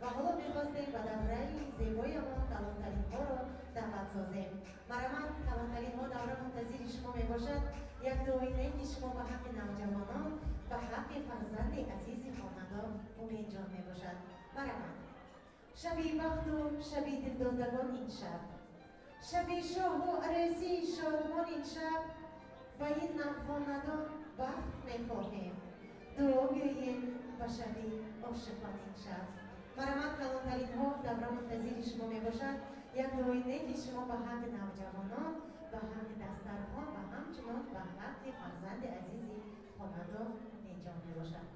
ва ҳоло мехостем ба давраи зебоиамон талонтаринҳоро даъват созем. Марамад талонтаринҳо давра мунтазири шумо мебошад. Як дуоинаи ки шумо ба ҳаққи навҷавонон ба ҳаққи фарзанди азизи хонандон умедҷон мебошад. Марамад шаби бахту шаби дилдодагон ин шаб. Шаби шоҳу арасии шодмон ин шаб ба ин навхонадон бахт мехоҳем дуо гӯем ба шаби ошиқон ин шаб. برای برآمد کلانترین ها دوران پذیر شما می باشد یک که شما به حق نوجوانان به حق دسترها و همچنان به حق فرزند عزیزی خانواده انجام می باشد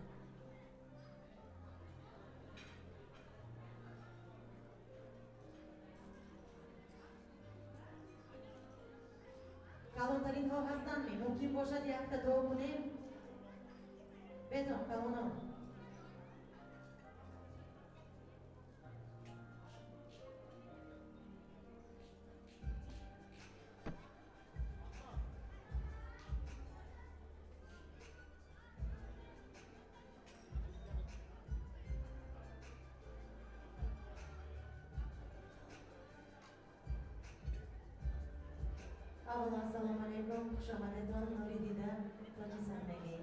کلانترین ها هستند می ممکن باشد یک تا دو کنیم بدون کلانان سلام علیکم. خوش آمدتان نوری دیده تاج زندگی؟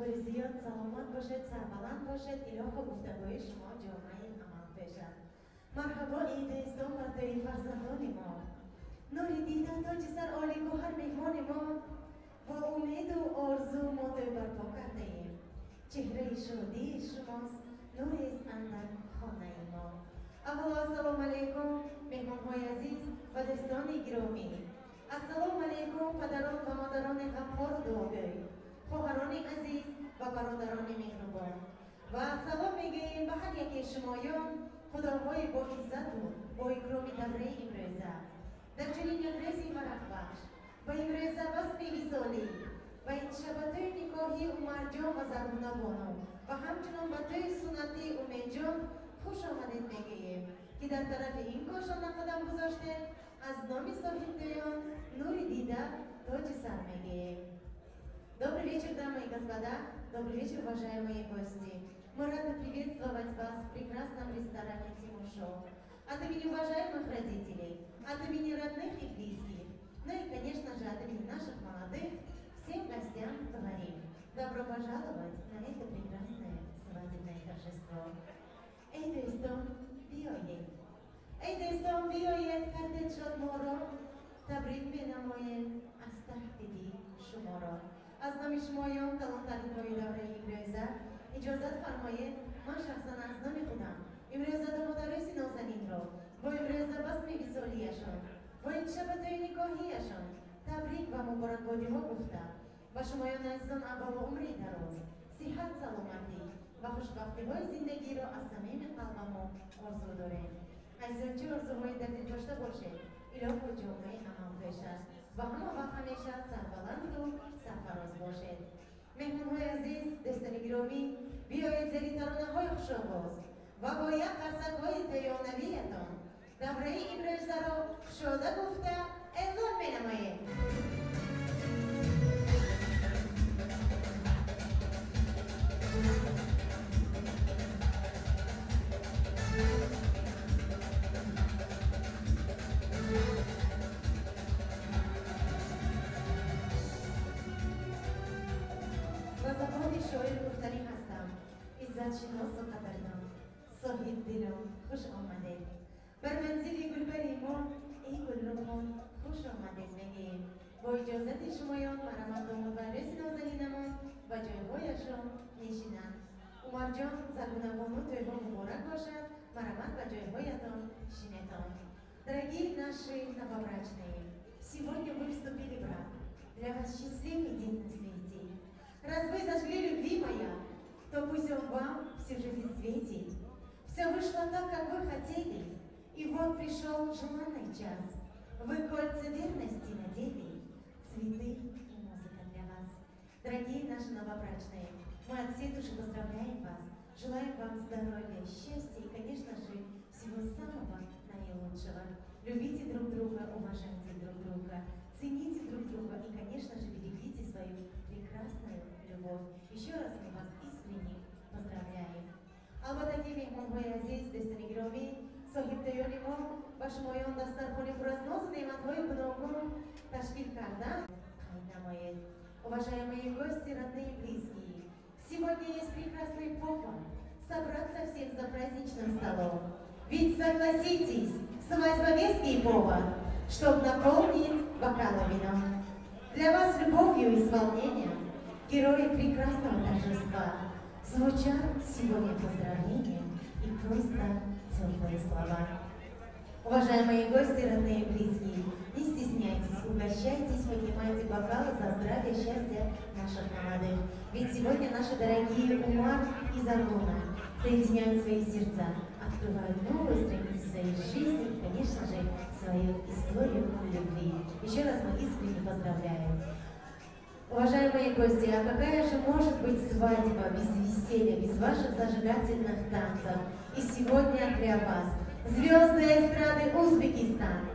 زیاد سلامت باشد سربلند باشد اله گفتگوی شما جامعه عمل بشد مرحبا عید اسلام بر توی فرزندان ما نوری دیدن تاج سر عالی گوهر مهمان ما با امید و آرزو ما تو برپا کرده ایم چهره شادی شماست نور اندر خانه ما اولا السلام علیکم مهمان های عزیز و دوستان گرامی السلام علیکم پدران و مادران غمخوار دعاگوی خواهران عزیز و برادران مهربان. و سلام میگیم به هر یکی شمایان. خداهای با عزت و با اکرامی دوره امروزه. در چنین یک روزی ورق بخش. و امروزه بس ویسالی و این شبته نکاهی عمر جان و زرمونه بانو. و همچنان به سنتی امید جان خوش آمدید میگیم که در طرف این کاشانه قدم گذاشته از نام صاحب دیان نوری دیده تاج سر میگیم Добрый вечер, дамы и господа. Добрый вечер, уважаемые гости. Мы рады приветствовать вас в прекрасном ресторане Тимушо. От имени уважаемых родителей, от имени родных и близких, ну и, конечно же, от имени наших молодых, всем гостям говорим добро пожаловать на это прекрасное свадебное торжество. Эй, достом, биоед. Эй, достом, биоед, кардет шот моро, табрик бенамоен, астахтиди шуморо. از نام شمایان کلانترین های دوره امروزه اجازت فرمایید من شخصا از نام خودم امروزه دو مدرس نازنین را با امروزه بسم ویسالیشان با این شبت نکاهیشان تبریک و مبارکبادی ها گفتم و شمایان عزیزان اول عمری دراز صحت سلامتی و خوشبختی های زندگی را از صمیم قلبم آرزو داریم عزیزان چه آرزوهایی در دل داشته باشید اله با جامعه عمل باشد و همه وقت همیشه سربلند و سرفراز باشد. مهمون های عزیز دستان گرامی بیایید زیر ترانه های خوش آواز و با یک قصد های دیانویتان دوره امروزه را شاده گفته اعلان می نمایید شناس و قدردان صاحب دلم خوش آمدید بر منزل گلبری ما ای گل روحان خوش آمدید میگیم با اجازت شمایان مرمت و مبرس نازنینمان و جایهایشان نشینند عمر جان زرگونه بانو تویها مبارک باشد مرمت و جایهایتان шинетон. Дорогие наши новобрачные, сегодня вы вступили в брак. Для вас счастливый день на свете. Раз вы зажгли любви моя, то пусть он вам всю жизнь светит. Все вышло так, как вы хотели, и вот пришел желанный час. Вы кольца верности надели, цветы и музыка для вас. Дорогие наши новобрачные, мы от всей души поздравляем вас, желаем вам здоровья, счастья и, конечно же, всего самого наилучшего. Любите друг друга, уважайте друг друга, цените друг друга и, конечно же, берегите свою прекрасную любовь. Еще раз мы. Albattaki mehmonbo'y aziz do'stini giromiy sohibdayor imom va shumoyon dastarxoni праздноз ne'matvoy худовон ташкил кардан намоед уважаемые гости родные и близкие сегодня есть прекрасный повод собраться всем за праздничным столом. Ведь согласитесь свадьба веский повод чтоб наполнить бокалы вином для вас любовью и исполнение герои прекрасного торжества звучат сегодня поздравления и просто теплые слова. Уважаемые гости, родные и близкие, не стесняйтесь, угощайтесь, поднимайте бокалы за здравие, счастье наших молодых. Ведь сегодня наши дорогие Умар и Загона соединяют свои сердца, открывают новые страницы своей жизни и, конечно же, свою историю любви. Еще раз мы искренне поздравляем. Уважаемые гости, а какая же может быть свадьба без веселья, без ваших зажигательных танцев? И сегодня для вас звезды эстрады Узбекистан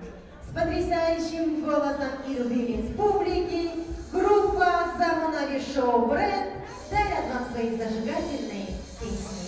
с потрясающим голосом и любимец публики группа Замунави Шоу Бренд дарят вам свои зажигательные песни.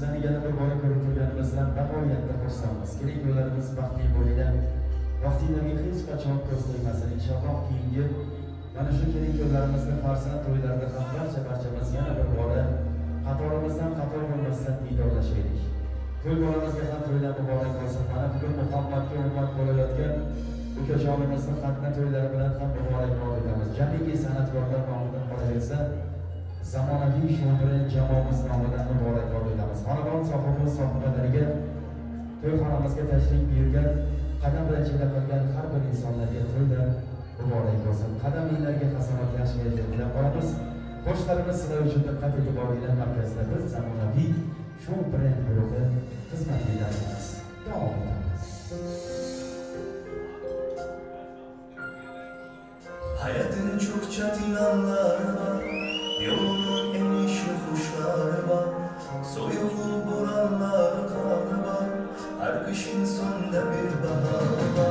sizlarni yana bir bora ko'rib turganimizdan nihoyatda xursandmiz. Kelin yo'llarimiz baxtli bo'linglar vaqtinglarga hech qachon ko'z tegmasin inshaalloh keyingi mana shu kelin yo'llarimizni farzand to'ylarida ham barcha barchamiz yana bir bora qatorimizdan qator bo'lmasdan diydorlashaylik. To'y bolamizga ham to'ylar muborak bo'lsin. Mana bugun muhabbatga ummat bo'layotgan ukajonimizni xatna to'ylari bilan ham muborakbod etamiz jamiki san'atkorlar nomidan qolaversa zamonaviy shunbiri jamoamiz nomidan muborakbod etamiz. Xonadon sohibi sohibalariga to'yxonamizga tashrif buyurgan qadam bilan chida qilgan har bir insonlarga to'yda muborak bo'lsin. Qadamiylarga hasanat yaxshiliklar tilab qolamiz. Qo'shiqlarimiz sizlar uchun diqqat e'tiboringlar markazida biz zamonaviy shu brend guruhi xizmatdorlarimiz davom etamiz. Hayotini cho'kcha tilanlar Yolun enişi kuşlar bak Soyulur buranlar karban Her kışın sonunda bir bahar var.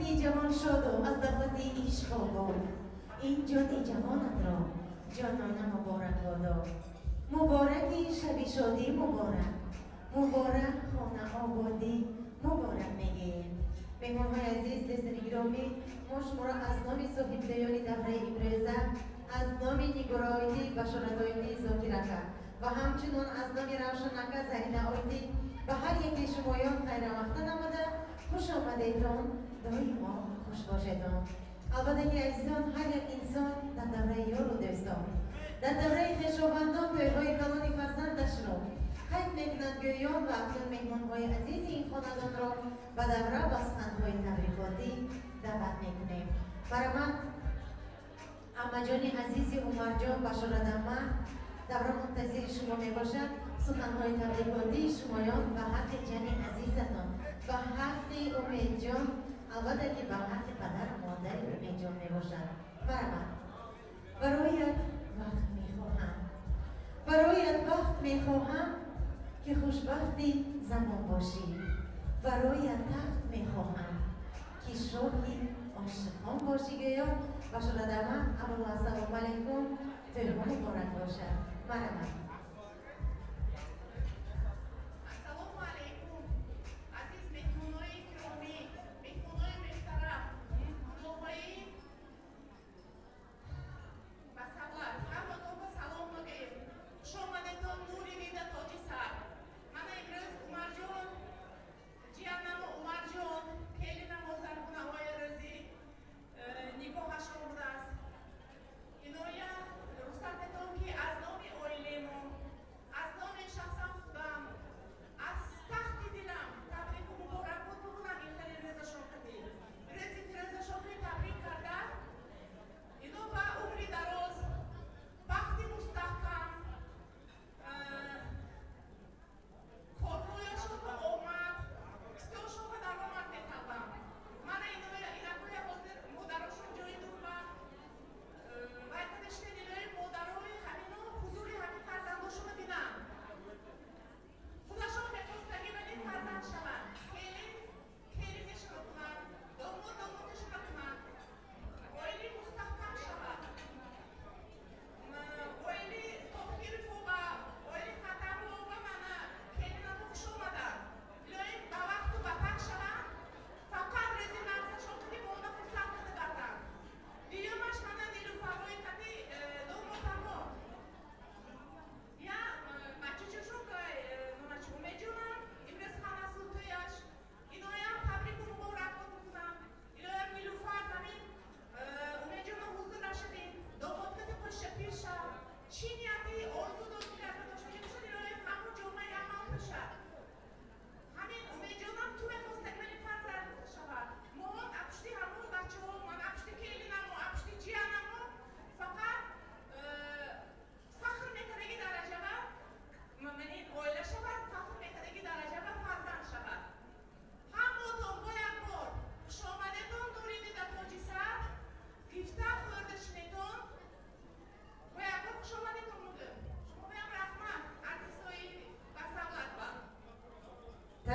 از بختی جوان شاد و از دولتی عشق آباد این جان جوانت را جانانه مبارک بادا مبارکی شبی شادی مبارک مبارک خانه آبادی مبارک میگیم مهمانهای عزیز دستان گرامی ما شما را از نام صاحب دیانی دوره امروزه از نام نیگورا آیدی بشارت آیدی زاکرکه و همچنان از نام روشنکه زهینه آیدی به هر یکی شمایان خیر وقت نموده خوش آمدیدان دایما خوش باشیدان البته که عزیزان هر یک انسان در دوره یار و دوستان. در دوره خویشاوندان تویهای کلان فرزندش را خیلی می‌کنند گویان و اکنون مهمانهای عزیز این خاندان را به دوره با سخنهای تبریکاتی دعوت می‌کنیم. برای من اما جان عزیز عمر جان بشارت امه دوره منتظر شما می‌باشد سخنهای تبریکاتی شمایان و حق جان عزیزتان. و حق امید جان البته که به حق پدر و مادر جان می‌باشد. برای من برایت وقت می‌خواهم. برایت وقت می‌خواهم که خوشبختی زمان باشی. برای تخت می‌خواهم که شاهی عاشقان باشی. گویا و شده من اما السلام علیکم. تهران مبارک باشد. مرحبا. иноя рухсатедон ки аз номи оилемо аз номи шахсан худам аз тахти дилам табрику муборакбод бигӯям ин хеле рӯзашокатӣ рӯзи фирӯзашокӣ табрик карда ино ба умри дароз бахти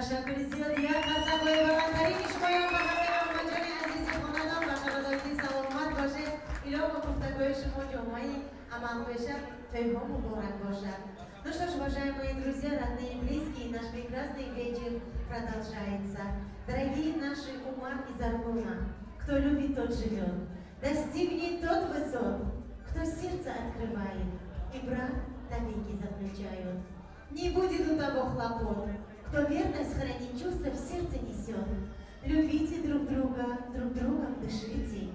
Тashakkur izliyor Diyar Kasap ve Baran Tarik İşkoyan Bahar Ahmacani Aziz Konadan Başaradaki Salamat Başı İlham Hukukta Görüşümü Cumayı Aman Beşe Tevhom Mubarak Başı Ну что ж, уважаемые друзья, родные и близкие, наш прекрасный вечер продолжается. Дорогие наши Умар и Заргуна, кто любит, тот живет. Достигнет тот высот, кто сердце открывает, и брак навеки заключают. Не будет у того хлопот, кто верность хранит, чувства в сердце несет. Любите друг друга, друг другом дышите.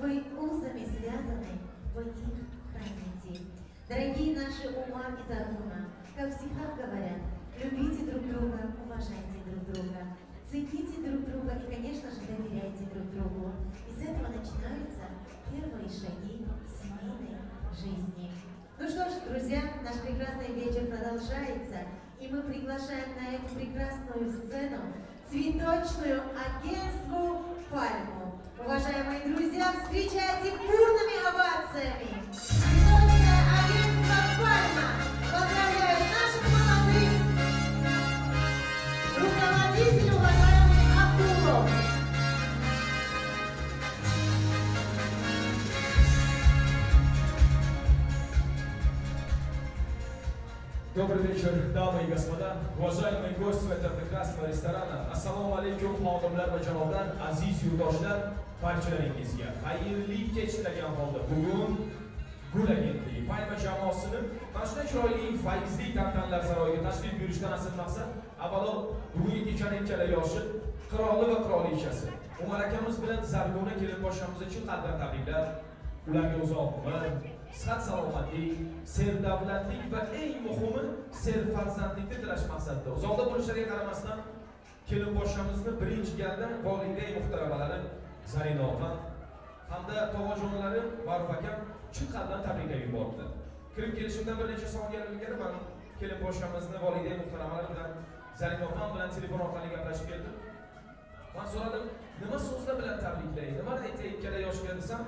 Вы узами связаны, вы их храните. Дорогие наши Умар и Заргуна, как в стихах говорят, любите друг друга, уважайте друг друга, цените друг друга и, конечно же, доверяйте друг другу. И с этого начинаются первые шаги семейной жизни. Ну что ж, друзья, наш прекрасный вечер продолжается, и мы приглашаем на эту прекрасную сцену цветочную агентству «Пальму». Уважаемые друзья, встречайте бурными овациями. Цветочное агентство «Пальма» Добрый вечер, дамы и господа, уважаемые гости этого прекрасного ресторана. Ассаламу алейкум, xodimlar va janoblar, aziz yurtdoshlar, barchalaringizga xayrli kech tilagan holda bugun Gul agentligi Payma jamoasini mana shunday chiroyli, fayzli tantanlar saroyiga tashrif buyurishdan asl maqsad avvalo bugungi kechani ikkala yoshi qiroli va qirolichasi Umar akamiz bilan Zargona kelin boshamiz uchun qalban tabriklar. Ularga uzoq umr, sihat salomatlik, serdavlatlik va eng muhimi serfarzandlikni tilash maqsadida. Uzoqda bo'lishlariga qaramasdan kelin boshamizni birinchi galda volida muhtaramalari Zarina opa hamda tog'ajonlari Ma'ruf akam chin qalbdan tabriklab yubordi. Kirib kelishimdan bir necha soniyalar ilgari man kelin boshamizni volida muhtaramalar bilan Zarina opam bilan telefon orqali gaplashib keldim. Man so'radim, nima so'zlar bilan tabriklay, nimani aytay ikkala yoshga desam,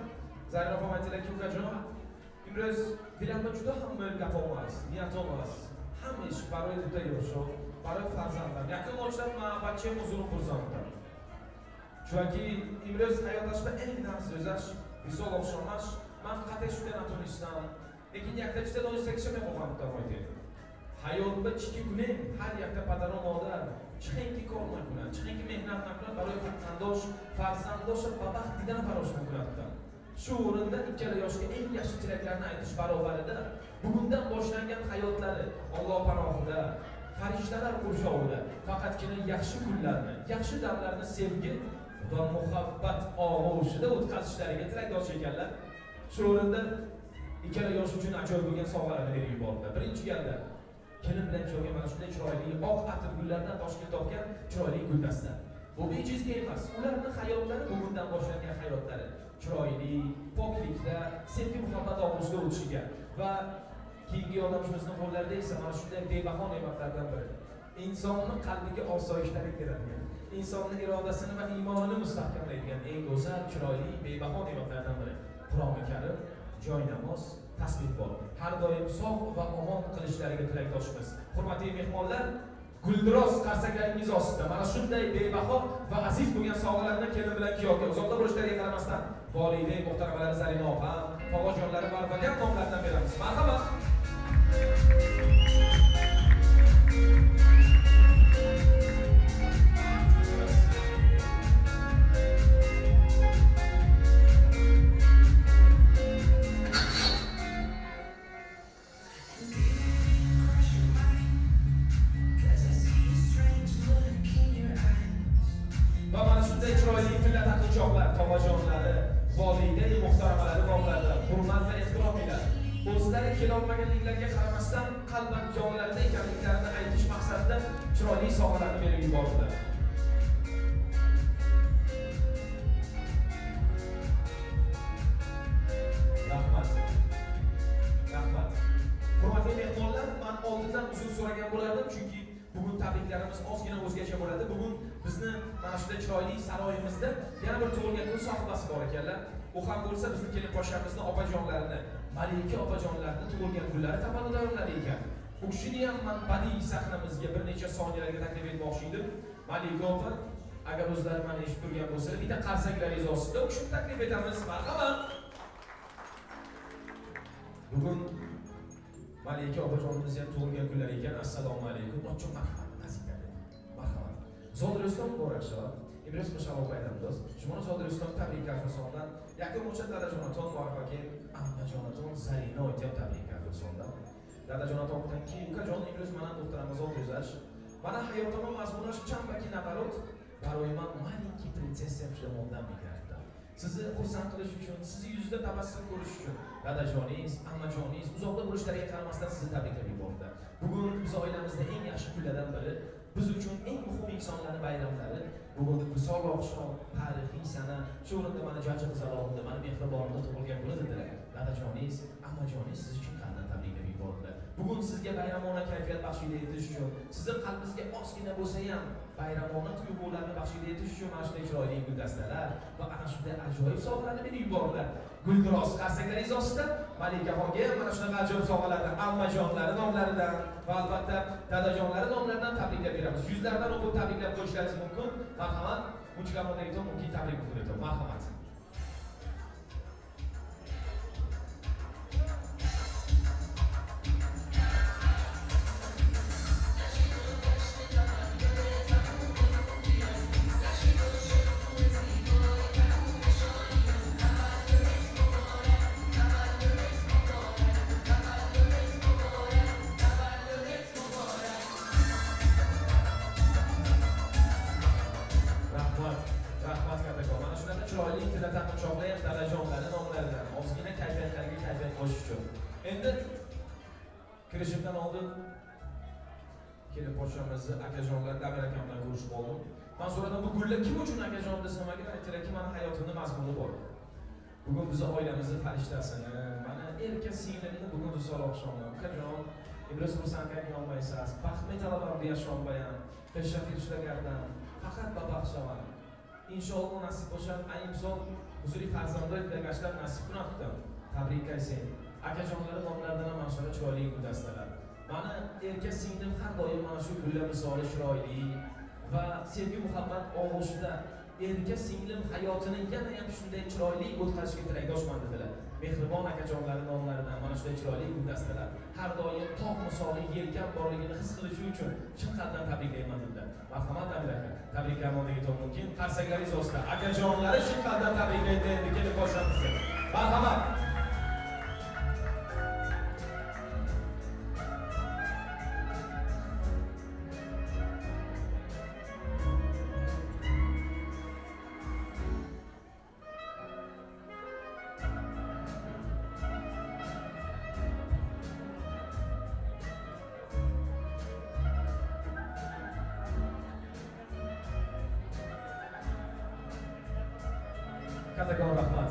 Zarina opam aytdilarki, ukajon, امروز دلم جدا هم گپام هست نیتام هست همش برای دوتا یاشا برای فرزندم یقین داشتم من بچه حضور پرزندم چونکی امروز حیاتش به این دم سوزش ویسال آخشامش من قطع شده نتونستم لیکن یکتا چیتا دانسته کشه میخواهم دمایده حیات به چی که کنیم هر یکتا پدر و مادر چخینکی کار نکنند چخینکی مهنت نکنند برای فرزنداش فرزنداش به وقت دیدن براش میکنند Shu o'rinda ikkala yoshga eng yaxshi tilaklarni aytish barobarida bugundan boshlangan hayotlari Alloh panohida, farishtalar qurshovida faqatgina yaxshi kunlarni, yaxshi damlarni sevgi va muhabbat og'ushida o'tkazishlariga tilakdosh ekanlar. Shu o'rinda ikkala yosh uchun ajoyib bo'lgan sovg'alarni berib yubordilar. Birinchi galda kelin bilan kuyovga mana shunday chiroyli oq atir gullardan toshkent topgan chiroyli guldasta. Bu bejizga emas, ularning hayotlari bugundan boshlangan hayotlari chiroyli, poklikda, sevgi muhabbat og'ushida o'tishiga va keyingi yordamchimizning qo'llarida esa mana shunday bebaho ne'matlardan biri. Insonni qalbiga osoyishtalik beradigan, insonni irodasini va iymonini mustahkamlaydigan eng go'zal, chiroyli, bebaho ne'matlardan biri. Qur'oni Karim, joy namoz, tasbih bor. Har doim sog' va omon qilishlariga tilakdoshmiz. Hurmatli mehmonlar, guldiroz qarsaklaringiz ostida mana shunday bebaho va aziz bo'lgan sovg'alarni kelin bilan kuyovga uzoqda bo'lishlariga qaramasdan volidey muhtaramalari salima opam tog'ochonlari marvagan nomlaridan beramiz. Marhamat. U ham bo'lsa bizni kelin poshamizni opajonlarini, Malika opajonlarini tug'ilgan kunlari tavalludlarini ekan. u kishini ham man badiiy sahnamizga bir necha soniyalarga taklif etmoqchi edim. Malika opa, agar o'zlari mani eshitib turgan bo'lsa, bitta qarsaklaringiz ostida u kishini taklif etamiz. Marhamat. Bugun Malika opajonimiz ham tug'ilgan kunlari ekan. Assalomu alaykum. ochiq marhamat, naziklar. Marhamat. Zodriston Borakshava. do'st Mishalov aytamiz. Shimon Zodriston tabrik kafesondan yaqin o'sha dadajonaton muvaffaqiyat Ahmadjonaton Zarina o'tyapti tabrik kafesondan. Dadajonatondan keyin ukajon Ibroz mana doktoramiz o'tkazash. Mana hayotimni mazmunlash chambaki nabarot. Baroy man маленький prinsessam juda moddan. Sizni xursand qilish uchun, sizni yuzida tabassum ko'rish uchun dadajoningiz, ammajoningiz uzoqda bo'lishlariga qaramasdan sizni tabriklab yubordi. Bugun biz oilamizda eng yaxshi kunlardan biri, biz uchun eng muhim insonlarning bayramlari. Bugun visol oqshom, tarixiy sana, shu o'rinda mana Jaji Qizalovda, mana mehribonimda tug'ilgan kuni dedilar. Dadajoningiz, ammajoningiz siz uchun qanday tabriklab yubordilar. bugun sizga bayramona kayfiyat baxshida etish uchun sizni qalbingizga ozgina bo'lsa ham bayramona tuyg'ularni baxshida etish uchun mana shunday chiroyli guldastalar va ana shunday ajoyib sovg'alarni berib yubordilar guldiroz qarsaklaringiz ostida malikaxonga mana shunaqa ajoyib sovg'alarni ammajonlari nomlaridan va albatta dadajonlari nomlaridan tabriklab beramiz. Yuzlaridan o'qib tabriklab qo'yishlaringiz mumkin. Marhamat. Munchikamon aytom tabrik aytom marhamat. Ko'rishib oldim man so'radim bu gullar kim uchun akajon desam agar aytdilarki mani hayotimni mazmuni bor. Bugun bizni oilamizni farishtasini mana erka singlimni bugun risol oqshomi ukajon ibroz xursandlik olmaysiz baxtli talabar yashonbayan. Qishshafir ishlagardan faqat babaxshaman inshaalloh nasib bo'lsa ayimson huzuri farzandlar dagashlar nasib kunaqdan tabrik aytsin akajonlari nomlaridan ham mana shunaqa chiroyli guldastalar mani erka singlim har doim mana shu gullar misoli chiroyli. Va sevgi muhabbat og'ushida erka singlim hayotini yanayam shunday chiroyli o'tkazishga tilakdoshman dedilar. Mehribon akajonlari nomlaridan mana shunday chiroyli guldastalar har doim tog' misoli yelkan borligini his qilishi uchun chin qalbdan tabriklayman dedilar. Marhamat amir aka. Tabriklarni yetom mumkin qarsaklaringiz ostida akajonlari chin qalbdan tabriklaydi endi kelib boshlaymiz marhamat. Kattakon rahmat.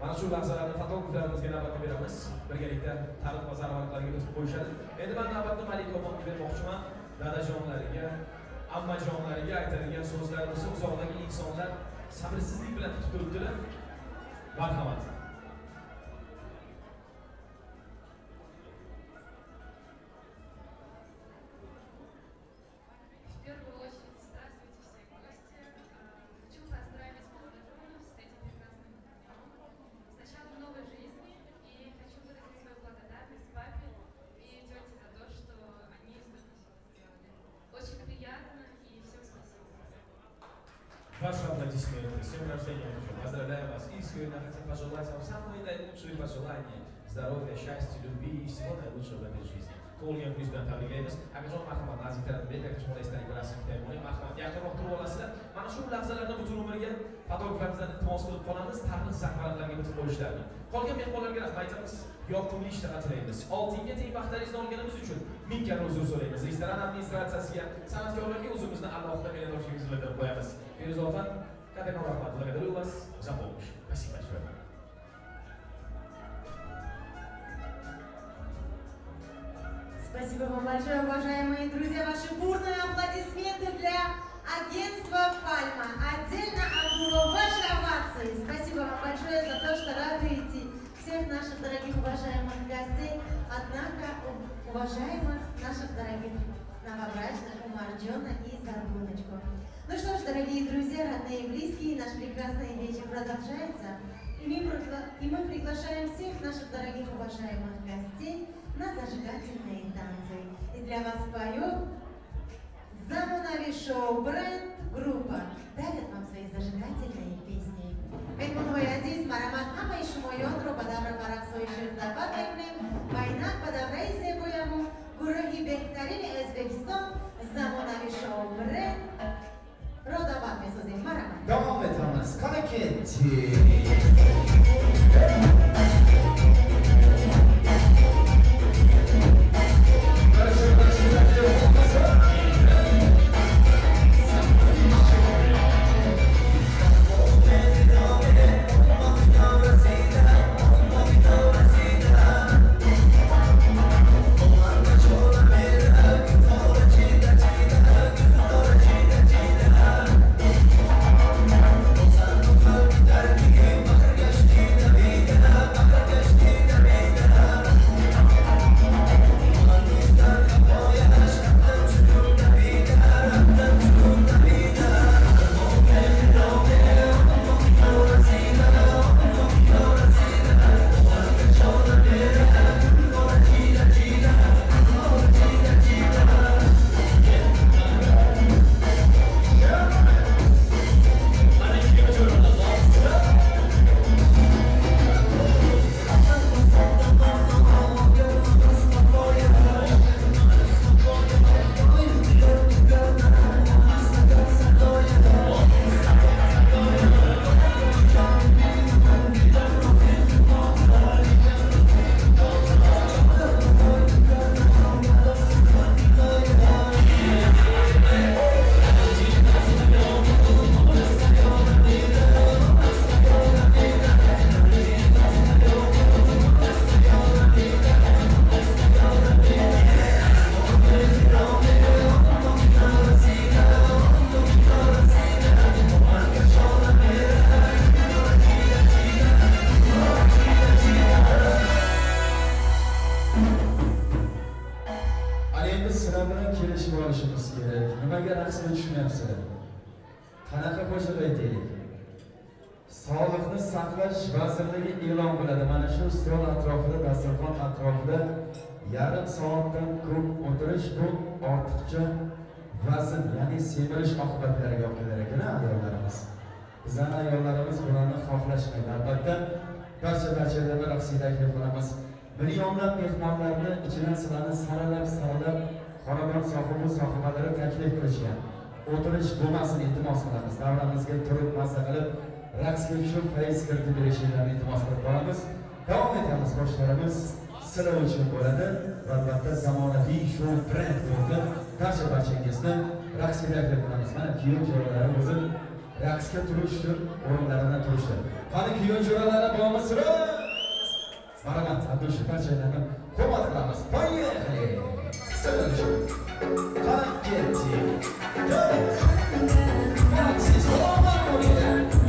Mana shu lahzalarni fotograflarimizga navbatda beramiz. Birgalikda ta'rif va zarvarlarga o'tib qo'yishadi endi man navbatni malika bermoqchiman. Dadajonlariga ammajonlariga aytadigan so'zlar uzoqdagi insonlar sabrsizlik bilan kutib turibdilar. Marhamat. Поздравляю вас. Искренне хотим пожелать вам самые наилучшие пожелания. Здоровья, счастья, любви и всего наилучшего в этой жизни. Tug'ilgan kuningiz bilan tabriklaymiz. Akajon marhamat naziklarni berdi, akajon bola esdalik rasm tayyorlang. Marhamat, yaqinroq turib olasizlar. Mana shu lahzalarni butun umrga fotograflarimizdan iltimos qilib qolamiz. Tarix sahifalariga bitib qo'yishlarini. Qolgan mehmonlarga rahmat aytamiz. Yoqimli ishtaha tilaymiz. Oltinga teng vaqtlaringizni olganimiz uchun ming karra uzr so'raymiz. Restoran administratsiyasiga, san'atkorlarga o'zimizni alohida minnatdorchiligimizni bildirib qo'yamiz. Feruza opa, kattakon rahmat. Благодарю вас за помощь. Спасибо большое. Спасибо вам большое, уважаемые друзья. Ваши бурные аплодисменты для агентства «Пальма». Отдельно от него ваши овации. Спасибо вам большое за то, что радуете всех наших дорогих уважаемых гостей. Однако, уважаемых наших дорогих новобрачных Умарджона и Зарбуночку. Ну что ж, дорогие друзья, родные и близкие, наш прекрасный вечер продолжается. И мы, и мы приглашаем всех наших дорогих уважаемых гостей на зажигательные танцы. И для вас поет Замунави шоу бренд группа дарят вам свои зажигательные песни. Мehmonҳои азиз марамат ҳамаи шумоёнро ба давра парақсоиши даъват мекунем ва инак ба давраи зебояму гурӯҳи беҳтарини өзбекистон замонави шоу бренд Rodowa piesozem maraman. Devam et Anas. Kanakinti. O'tirish bu ortiqcha vazn ya'ni semirish oqibatlariga olib kelar ekan ayollarimiz. Bizani ayollarimiz bularni xohlashmaydi. Albatta barcha barchalarga raqsga taklif qilamiz millionlab mehmonlarni ichidan sizlarni saralab saralab xonadon sohibi sohibalari taklif qilishgan. O'tirish bo'lmasin iltimos qilamiz. Davramizga turib maza qilib raqsga tushib fayz kiritib berishinglarni iltimos qilib qolamiz. Davom etamiz qo'shiqlarimiz sizlar uchun bo'ladi va albatta zamonaviy shou brend bo'ldi. Barcha barchangizni raqsga taklif qilamiz mana kuyov jo'ralari o'zi raqsga turish uchun o'rinlaridan turishdi qani kuyov jo'ralari bormi sizlar marhamat abdushu barchalarni hurmat qilamiz. Поехали sizlar uchun qani ketdik Maxi, salomlar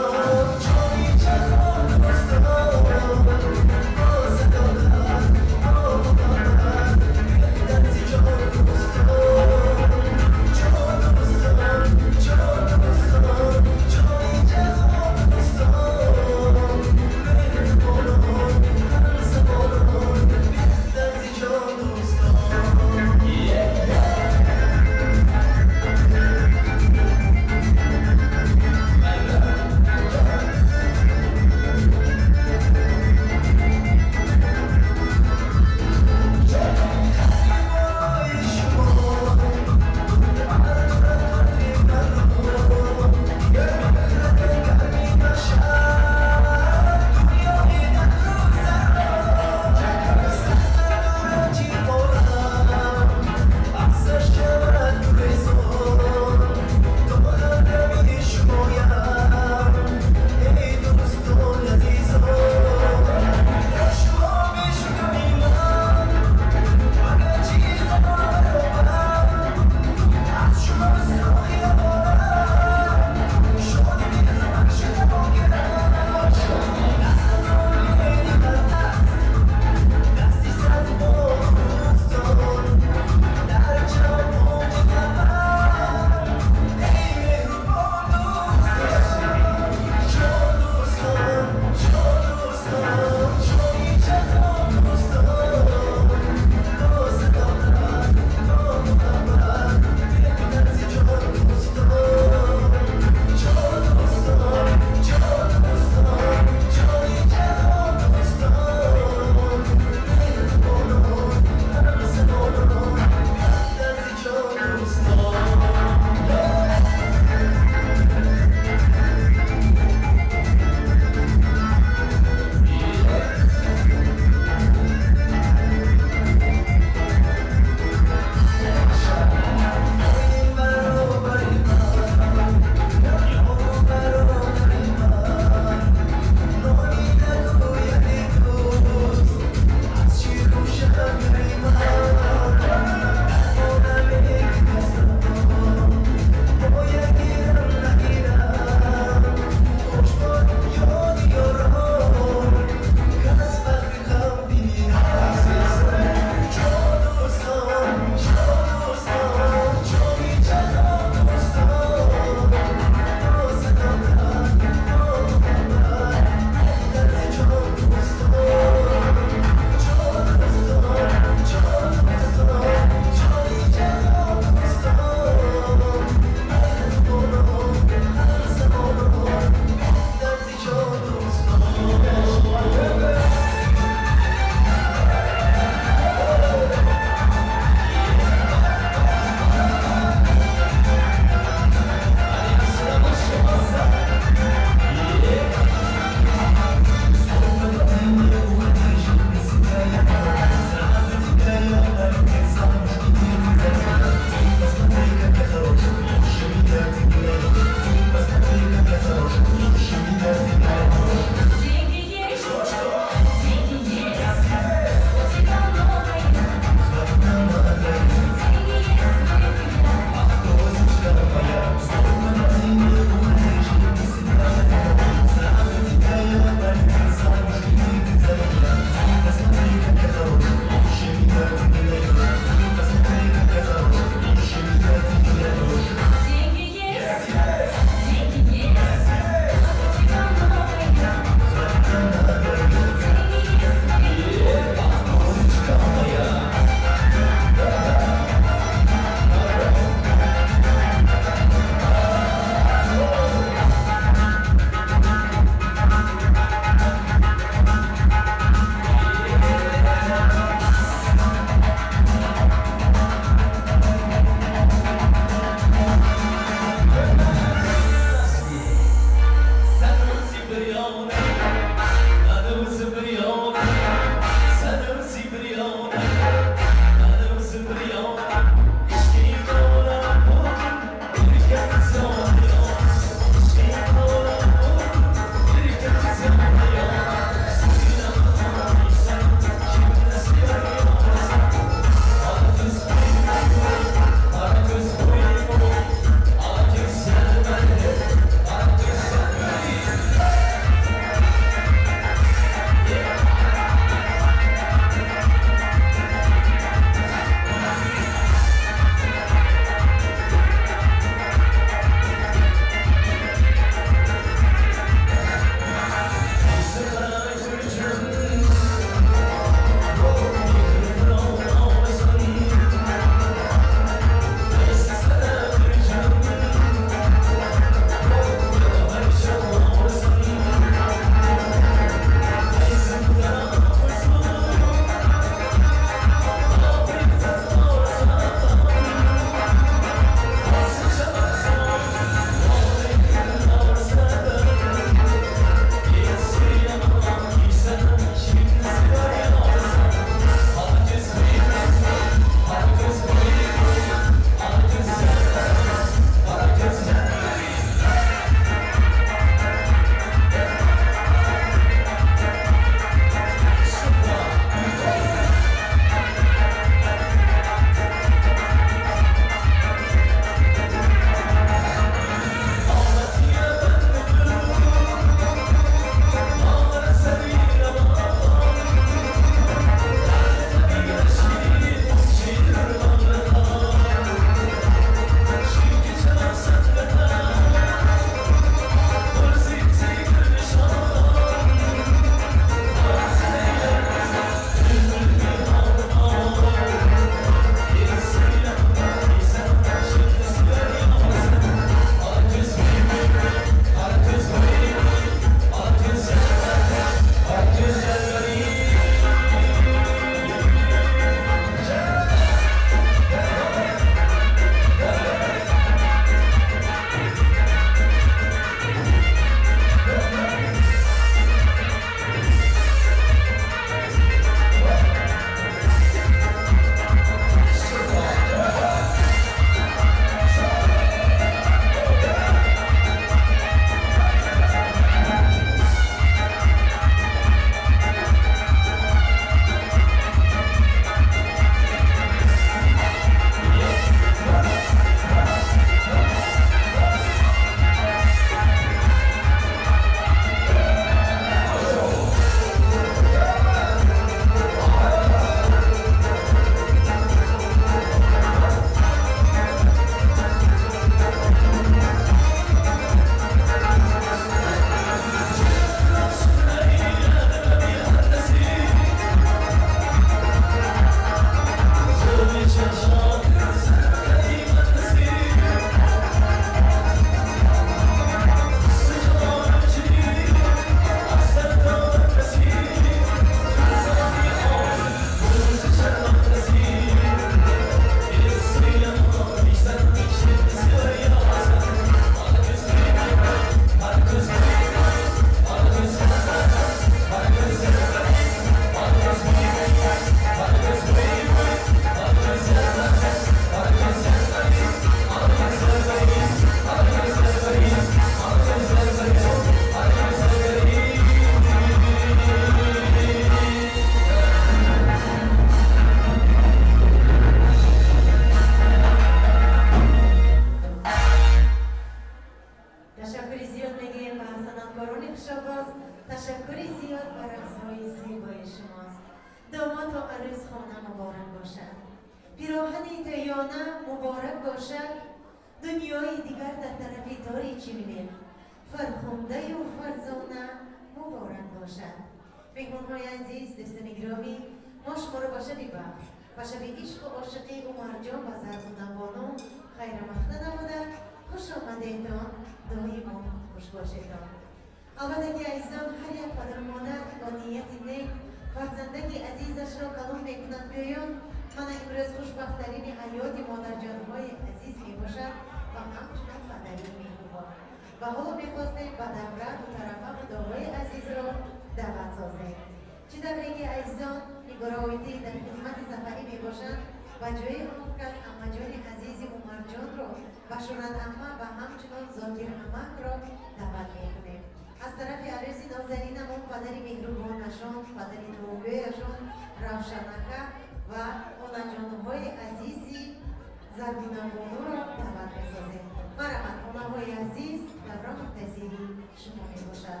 забунавоноро даъват месозем марҳаматхонаҳои азиз дар роҳи пазирӣ шумо мебошад.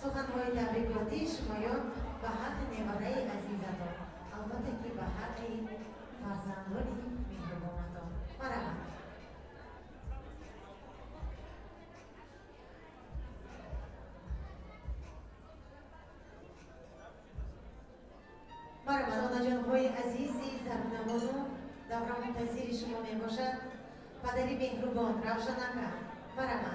Суханҳои табрикотии шумоён ба ҳаққи невараи азизатон. Албатта ки ба ҳаққи фарзандони меҳрубонатон марҳамат барабаронаҷонҳои азизи забунавону های عزیزی دوران منتظر شما می باشد پدری مهربان روشنکه مرحبا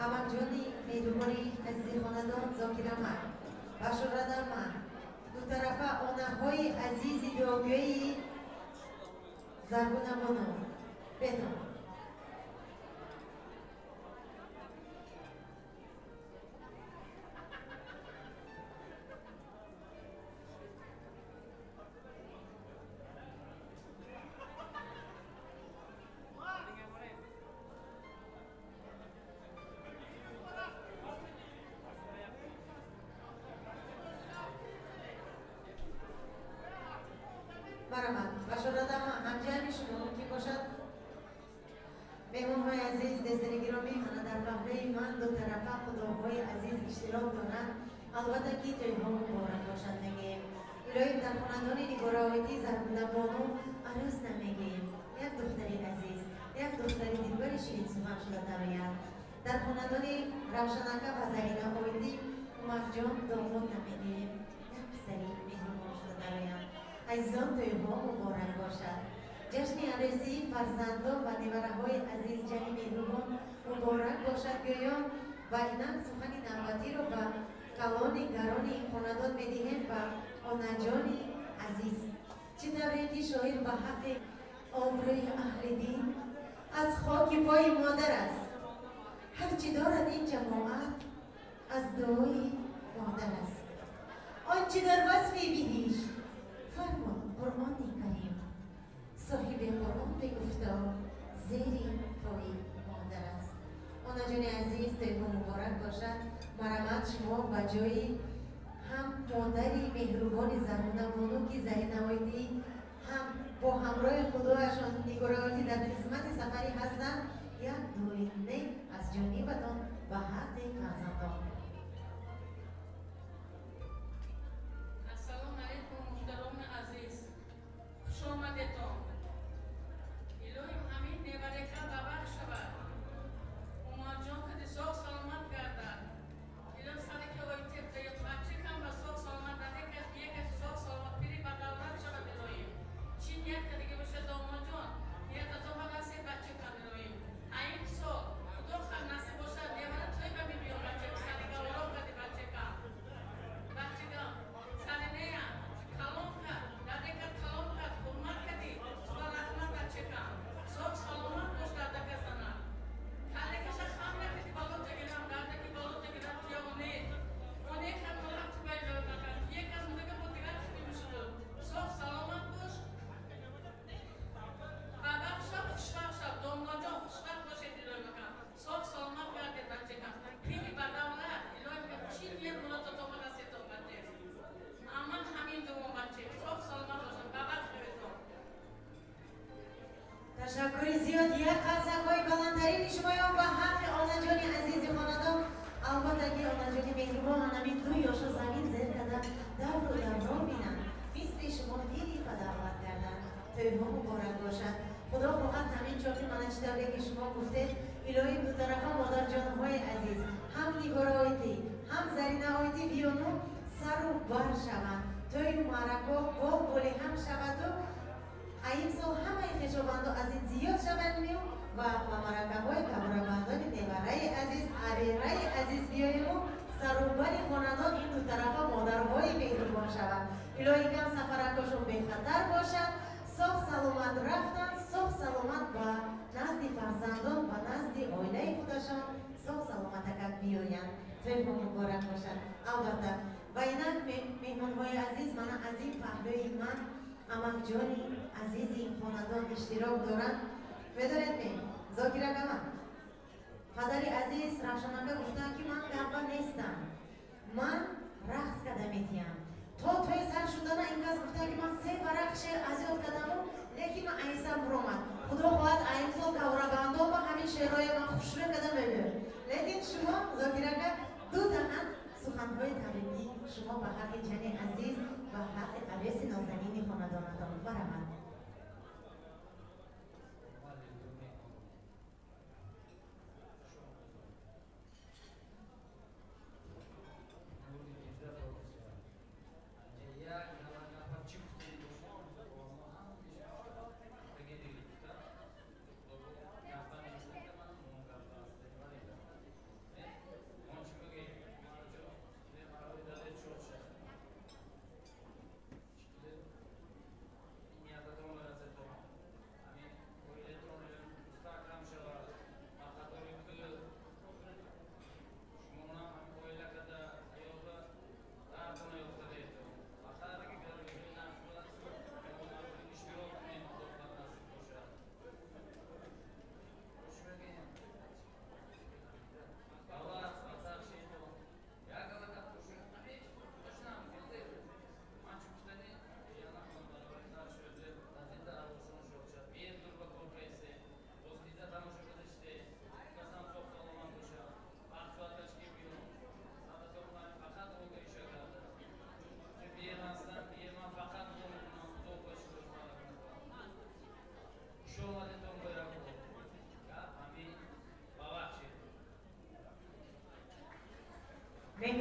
امک جانی مهربانی عزیزی خاندان زاکر امک بشارت امک های عزیز دستن گرامی همه در بهره من دو طرفه خداهای عزیز اشتراک دارند. البته که توی ها مبارک باشد نگیم الهی در خاندان نگارایتی زربونه بانو عروس نمیگیم. یک دختری عزیز یک دختری دلبر شیرین سخن شده درآید. در خاندان روشنکه و زرینه آیدی عمر جان داماد نمیگیم. یک پسری مهربان شده درآید. عزیزان توی ها مبارک باشد. ҷашни арезии фарзандон ва невараҳои азизҷани меҳрубон муборак бошад гӯё ва инак сухани навбатиро ба калони гарони ин хонадон медиҳем ба онаҷони азиз. Чӣ тавре ки шоир ба ҳаққи обрӯи аҳли дин аз хоки пои модар аст. Ҳарчи дорад ин ҷамоат аз дуои модар аст. Он чӣ дар васфи биҳишт قرآن بگفتا زیری پای مادر است. آنا جان عزیز تیمو مبارک باشد. مرمت شما به هم مادری مهربان زمونه بانو که زری نوایدی هم با همراه خدایشان نگرایتی در خدمت سفری هستند. یک دوینده از جانبتان به حق فرزندان. السلام علیکم محترم عزیز. خوش الهی همین نبرکه ببخش شود. عمر جان که ساق سلامت فهره من امام جانی عزیزی خاندان اشتراک دارند بدارید می؟ زاکر اگمه پدری عزیز رشاناکه گفتن که من گپا نیستم. من رخص کده میتیم تا توی سر شدن این کس گفتن که من سه برخش از عزیزت کدمو، لیکن من ایسم برومد خدا خواهد ایمزا گورگاندا با همین شعرهای من خوش رو کده میبیر لیکن شما زاکر اگه دو دهن سخنهای طبیبی شما به حق جنی عزیز Ve hatta, abesin o zanini kama.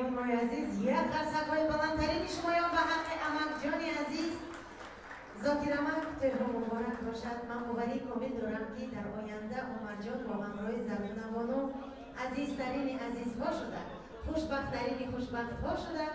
مولای عزیز. یک قرصک های بلندترین به حق امک جان عزیز. زاکر امک تهران مبارک باشد. من باوری کامل دارم که در آینده عمر جان با همراه زنانوانو عزیزترین عزیزها شده. خوشبختترین خوشبختها شده.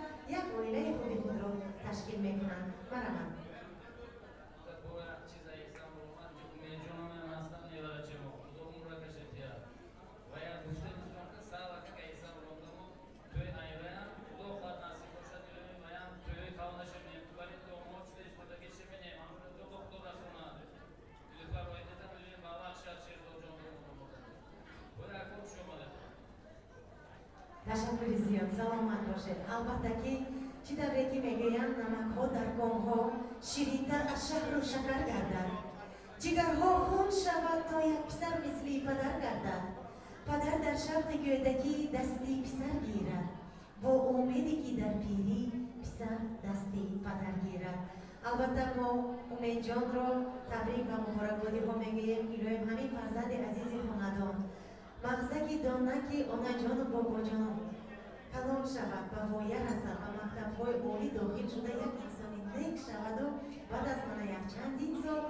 درآمد باشد البته که چی در که می‌گویند نمک ها در گام ها شیرینتر از شهر و شکر گردد جگرها خون شود تا یک پسر مثل پدر گردد پدر در شرط گردگی دستی پسر گیرد با امیدی که در پیری پسر دستی پدر گیرد البته ما امید جان را تبریک و مبارکبادی ها می‌گوییم گیرویم همین فرزند عزیز خاندان مغزک دانک آنا جان و بابا جان калон шавад ба воя расад ба мактабҳои олӣ дохил шуда. Як инсони нек шаваду баъд аз мана якчандин сол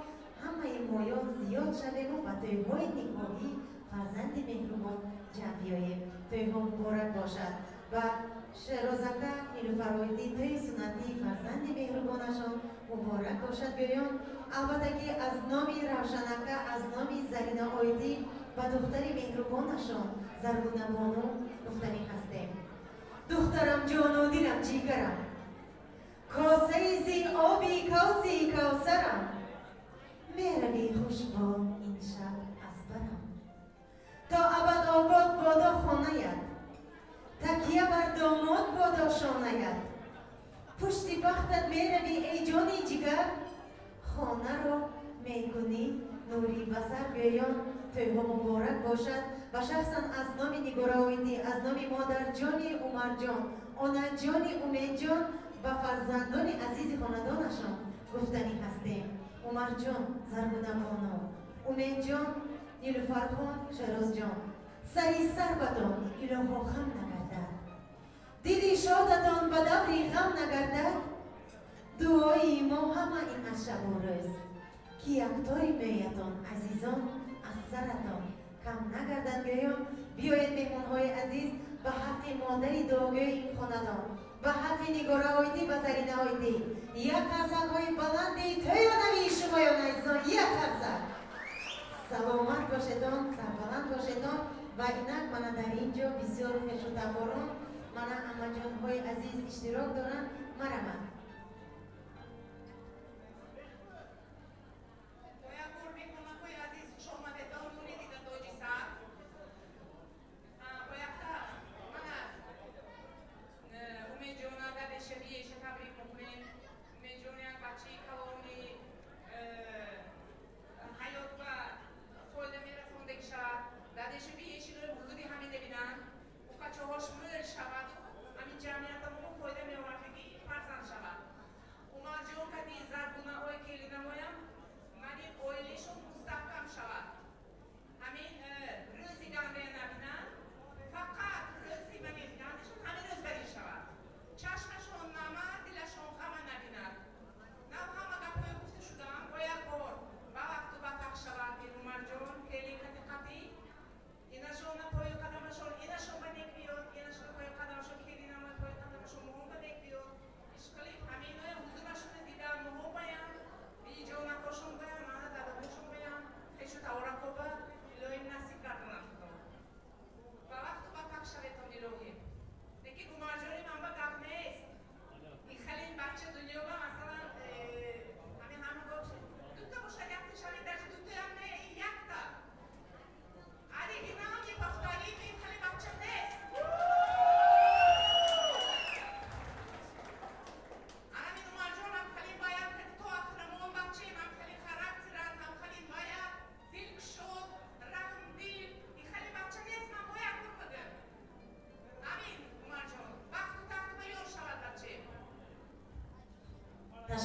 ҳамаи моён зиёд шавему ба тӯйҳои никоҳӣ фарзанди меҳрубон ҷамъ биёем тӯйҳо муборак бошад ва шерозака нилуфароидӣ тӯи суннатии фарзанди меҳрубонашон муборак бошад. Биёён албатта ки аз номи равшанака аз номи зарина оидӣ ба духтари меҳрубонашон заргунабону гуфтанӣ ҳастем духтарам ҷону дилам ҷигарам. Косаи зин оби коси кавсарам меравӣ хушбод ин шаб аз барам. То абад обод бодо хонаят. Такия бар домод бодо шонаят. Пушти бахтат меравӣ эй ҷони ҷигар хонаро мекунӣ нури басар гӯё тӯйҳо муборак бошад و شخصا از نام نگراویدی از نام مادر جانی عمر جان آنا جانی امید جان و فرزندان عزیز خاندانشان گفتنی هستیم. عمر جان زرگونه بانو امید جان نیلوفر خان شراز جان. سری سر بدان الهو خم نگردد. دیدی شادتان به دوری غم نگردد؟ دعایی ما همه این از شب و روز. که یکتای میتان عزیزان از سرتان؟ кам нагардад гӯён биёед меҳмонҳои азиз ба ҳаққи модари дуогӯи ин хонадон ба ҳаққи нигораоиди ба заринаоиди як тарсангҳои баланди тӯёнави шумоён азизон як тарсанг саломат бошедон сарбаланд бошедон ва инак мана дар ин ҷо бисёр хешутаворон мана амаҷонҳои азиз иштирок доранд марамад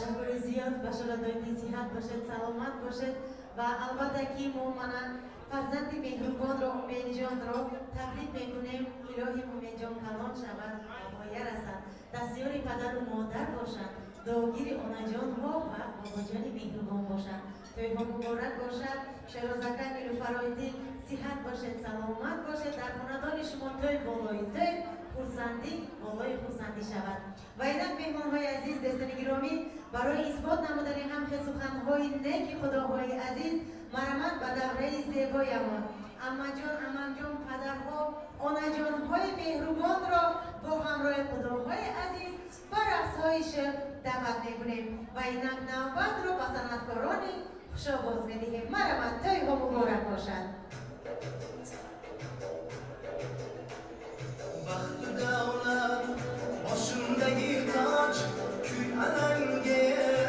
تشکر زیاد به شهادت صحت باشد سلامت باشد و البته که ما من فرزند مهربان را امید جان را تبریک می‌کنیم. الهی امید جان کلان شود و پایه رسد. دستیار پدر و مادر باشد. داگیر آنا جان ها و بابا جان مهربان باشد. توی ها مبارک باشد. شرازکر نیلوفرایدی صحت باشد سلامت باشد. در خاندان شما توی بالای توی خورسندی بالای خورسندی شود. و اینک مهمان های عزیز دستان گرامی барои исбот намудани ҳамхе суханҳои неки худоҳои азиз марамат ба давраи зебоямон. Аммаҷон амамҷон падарҳо онаҷонҳои меҳрубонро бо ҳамроҳи худоҳои азиз ба рақсҳои шӯҳ даъват мекунем ва инак навбатро ба санъаткорони хушобоз медиҳем. Марамат тойҳо муборак бошад. Бахту давлат бошундагӣ тоҷ anange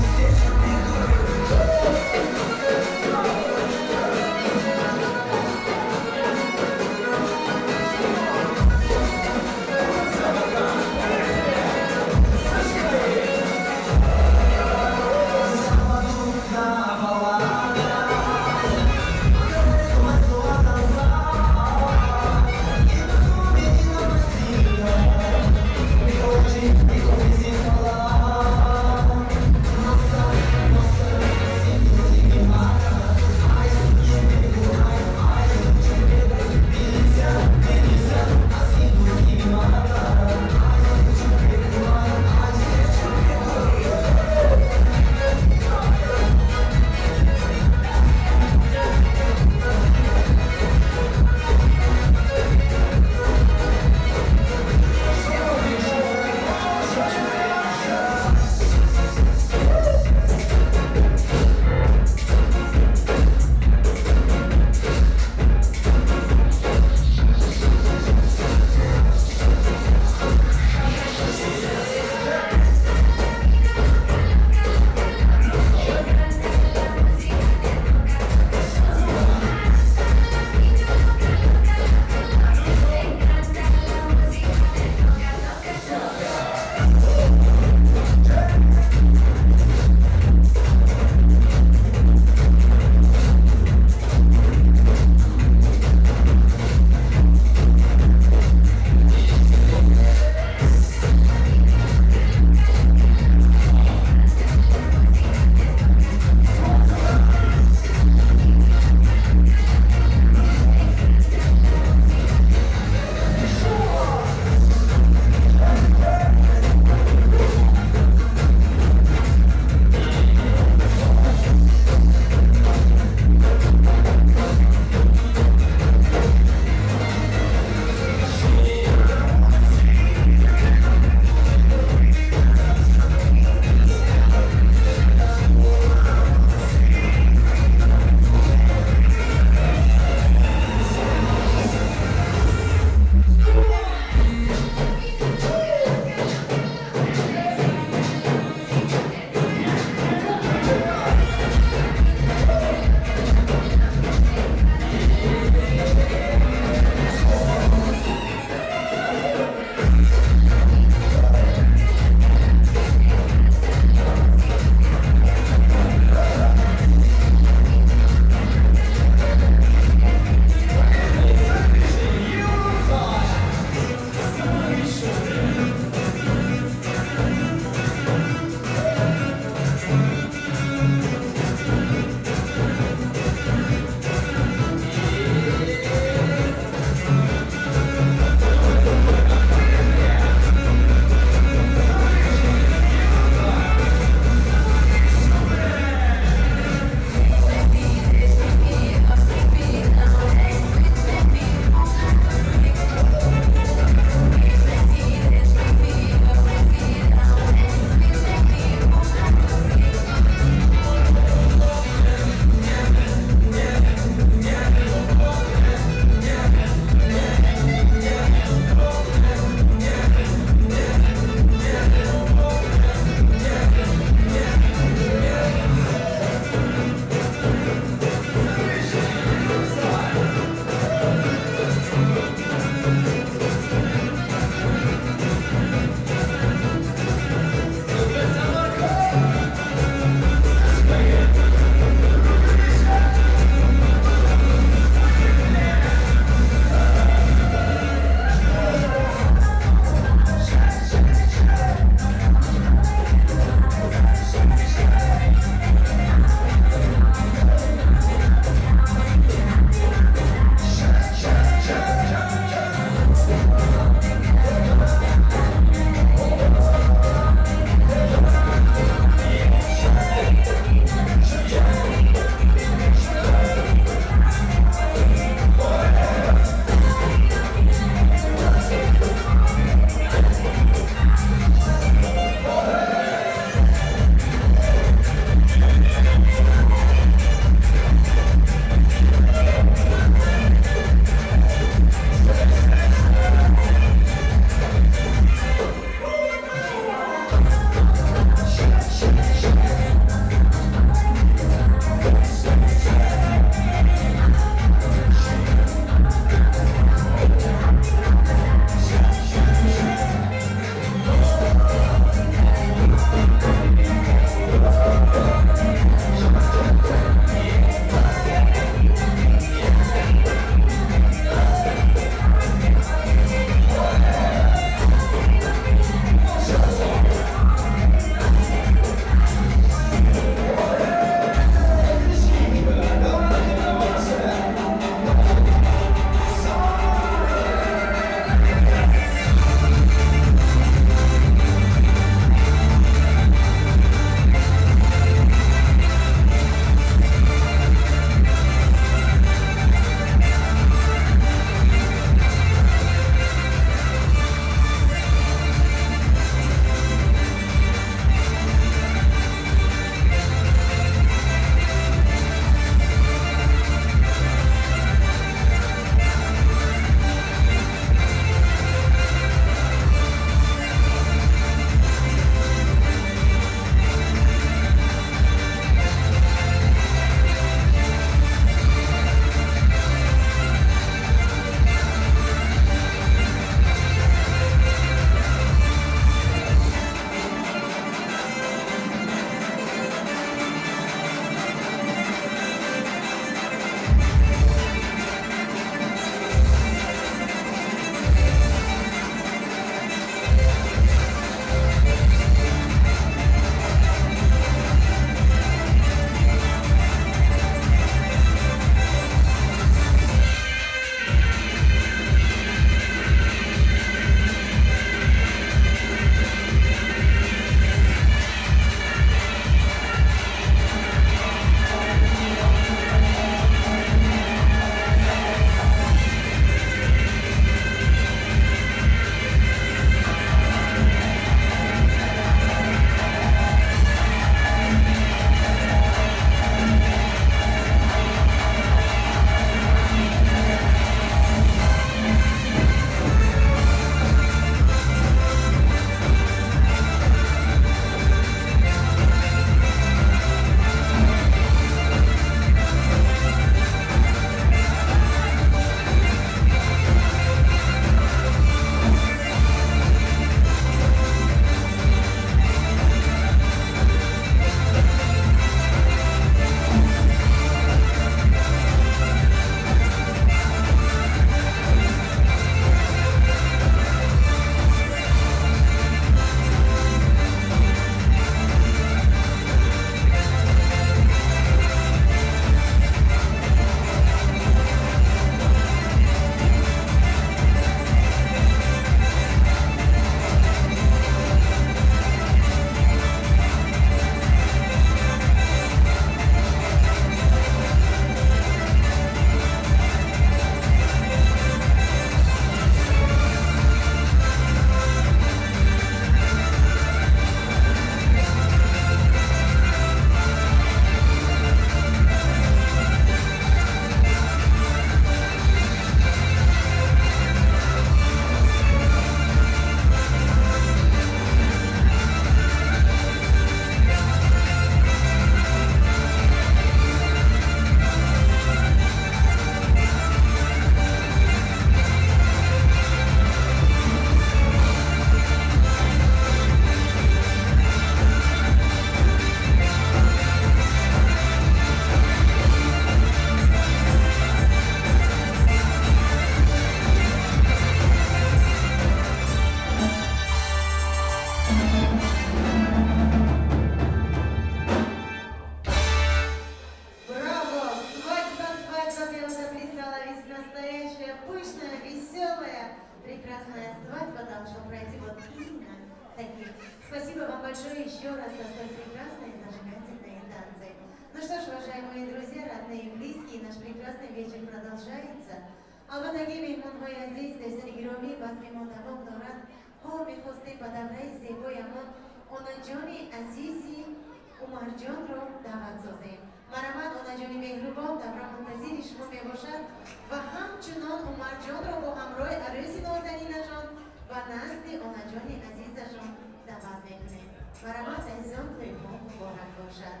جان را دعوت سازیم. مرحمت آناجان مهربان در منتظر شما می‌باشد و همچنان عمر جان را با همراه عروس نازنینشان و نزد آناجان عزیزشان دعوت می‌کنیم. مرحمت عزیزان پیغام مبارک باشد.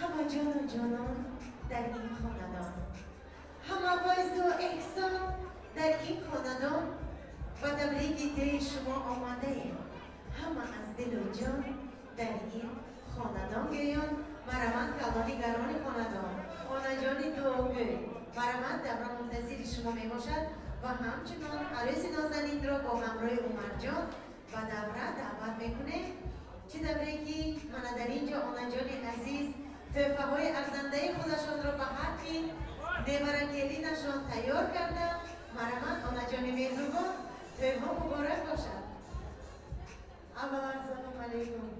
همه جان و جانان در این خاندان. همه فیض و احسان در این خاندان و تبریک دی شما آمده ایم. همه از دل و جان در این خاندان گیان مرمت کلانیگران خاندان. خانجان دوگل مرمت دوران منتظر شما می باشد و همچنان عروس نازنین را با همراه عمرجان و دوره دعوت می‌کنه. چه دوره که من در اینجا آنجان عزیز تحفه های ارزنده خودشان را به حق نشان تیار کرده. مرمت آنجان مهربان تحفه مبارک باشد. اول سلام علیکم.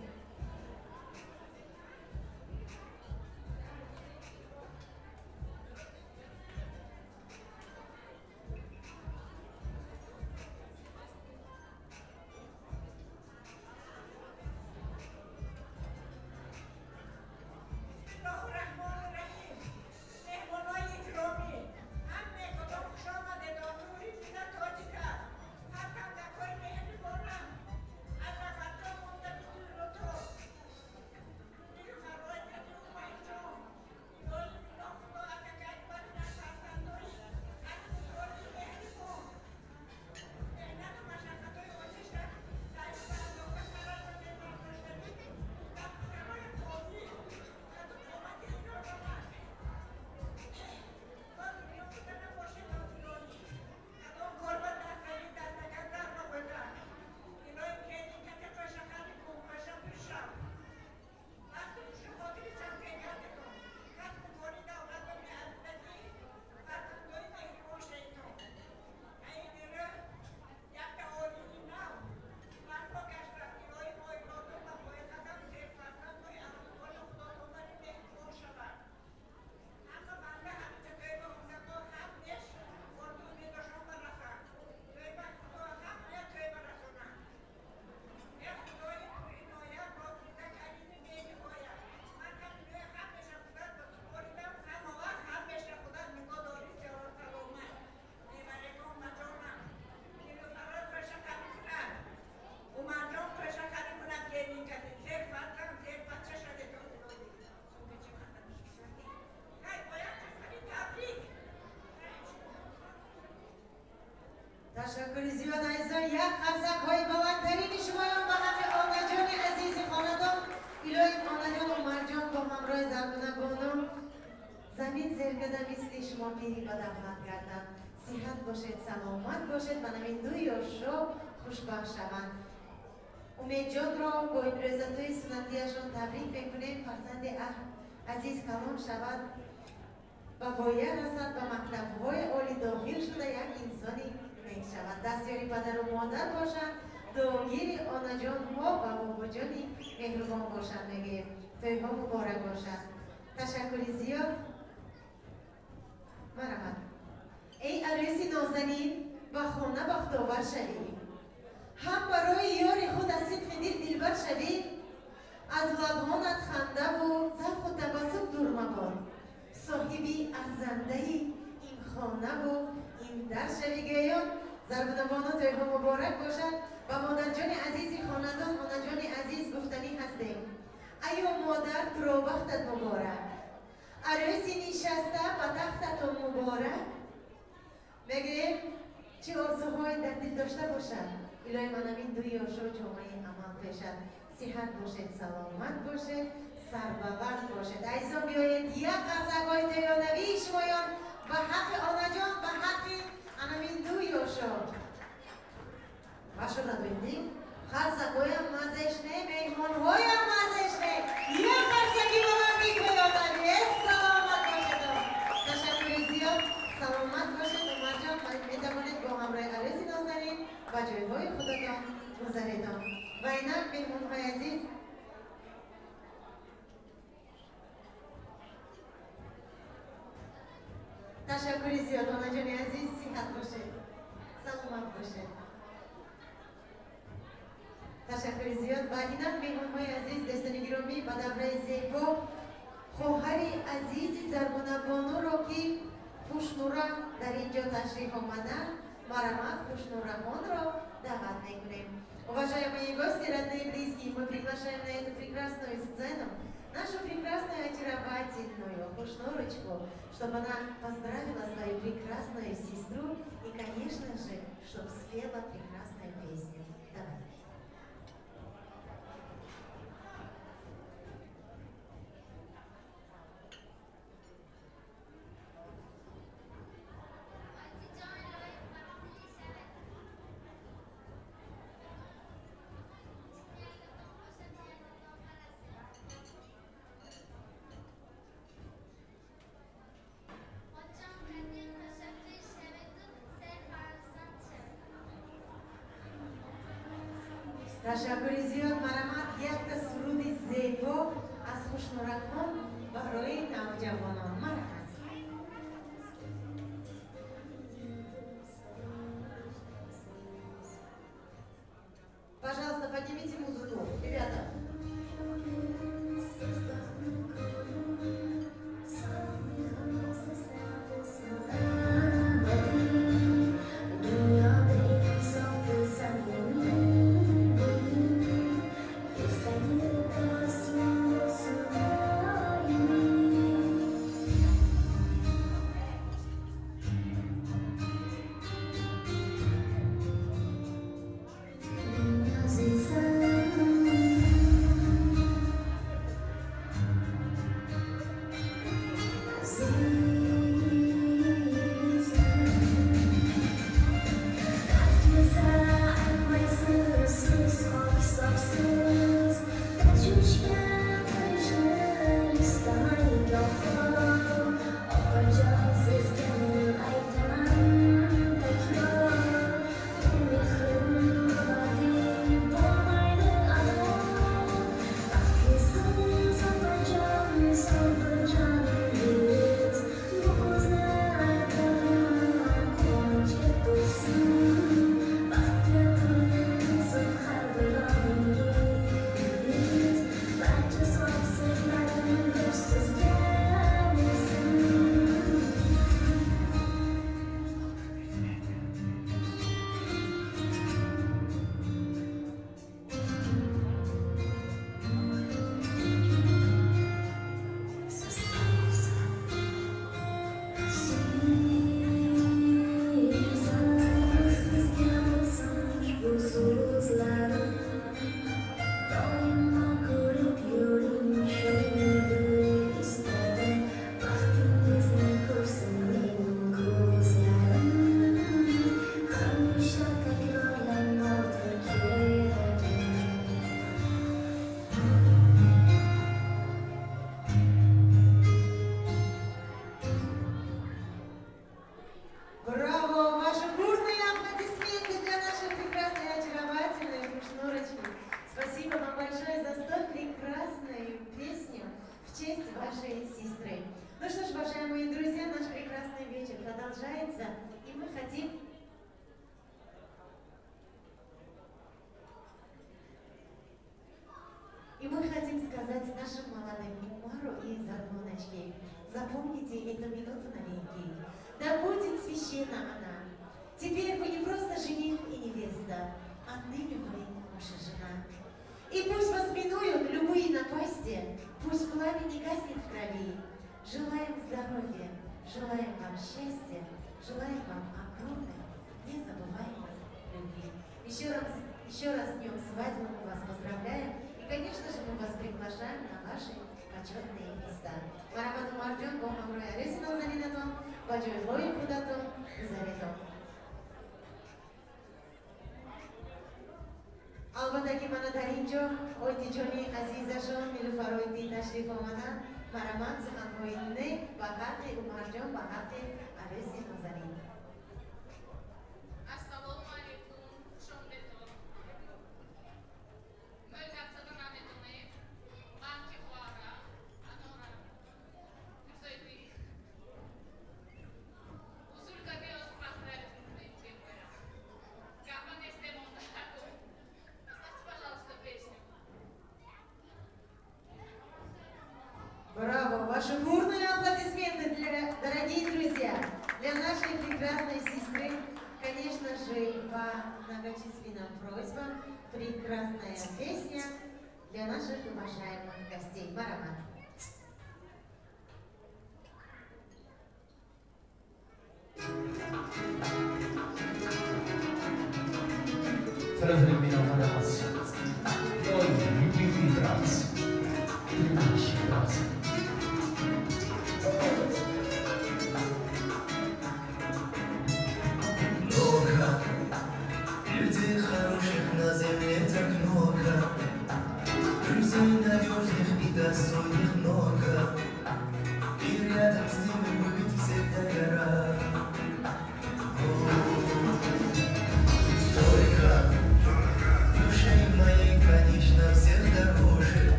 Қарсакҳои баландтарини шумоён ба ҳаққи онаҷони азизи хонадон илоҳи онаҷону марҷон бо ҳамроҳи заргунагоном замин зеркада мисли шумо пири ба давлат гарданд сиҳат бошед саломат бошед ба намин ду ёшо хушбахт шаванд. Умедҷонро бо имрӯзатҳои суннатияшон табрик мекунем. Фарзанди азиз калон шавад. Ба воя расад ба мактабҳои оли дохил шуда як инсони мешавад дастёри падару модар бошанд. Дуогири онаҷонҳо ва бобоҷони меҳрубон бошанд. Мегӯем тӯйҳо муборак бошад ташаккури зиёд. Марамад эй арӯси нозанин ба хона бахтовар шавӣ. Ҳам барои ёри худ аз сидқи дил дилбар шавӣ. Аз лабҳонат хандаву завқу табассум дур мабод соҳиби арзандаи ин хонаву ин дар шавӣ زربدوانات ما مبارک باشد و مادرجان عزیزی خاندان مادرجان عزیز گفتنی هستیم. ایا مادر ترا وقتت مبارک. عروسی نشسته و تختت مبارک. بگیم چه آرزوهای در دل داشته باشد؟ الهی من این دوی آشا جامعه عمل پیشد صحت باشد سلامت باشد سربلند باشد. عزیزان بیایید یک قصه های تیانوی شمایان به حق آنجان به حق I will do your show. Вашу надвинди. Хаса коя мазешне, меймон коя мазешне. Я карсаки баланди коята вес саламат бошето. Ташаккури зиёд. Саломат бошед умарҷон метавонед бо ҳамроҳи арӯси нозарин ва ҷойҳои худатон гузаред. و اینک مهمونهای عزیز تشکر زیاد آنجان عزیز صحت باشه سلامت باشه تشکر زیاد و اینم میهمان های عزیز دستان گرامی به دوره زیبا خواهر عزیز زربانه بانو را که خوشنورا در اینجا تشریف آمدن مرمت خوشنورمان را دعوت می‌کنیم Уважаемые гости, родные и близкие, мы приглашаем на эту прекрасную сцену нашу прекрасную очаровательную Пушнорочку, чтобы она поздравила свою прекрасную сестру и, конечно же, чтобы спела прекрасно. já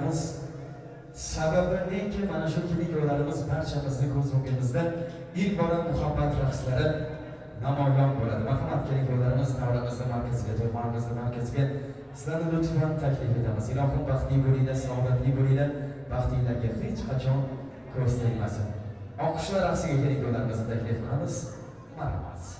bayramımız. Sebebi ne ki, bana mana shu videolarimiz barchamizni ko'zgugimizda ilk bana muhabbat raqslari namoyon bo'ladi. Marhamat keling yo'llarimiz davramizda markaziga tumanimizda markaziga sizlarni lutfan taklif etamiz. Ilohim baxtli bo'linglar salomatli bo'linglar. Baxtinglarga hech qachon kaçan tegmasin. Akışlar raqsiga keling yo'llarimizni taklif qilamiz. Marhamat.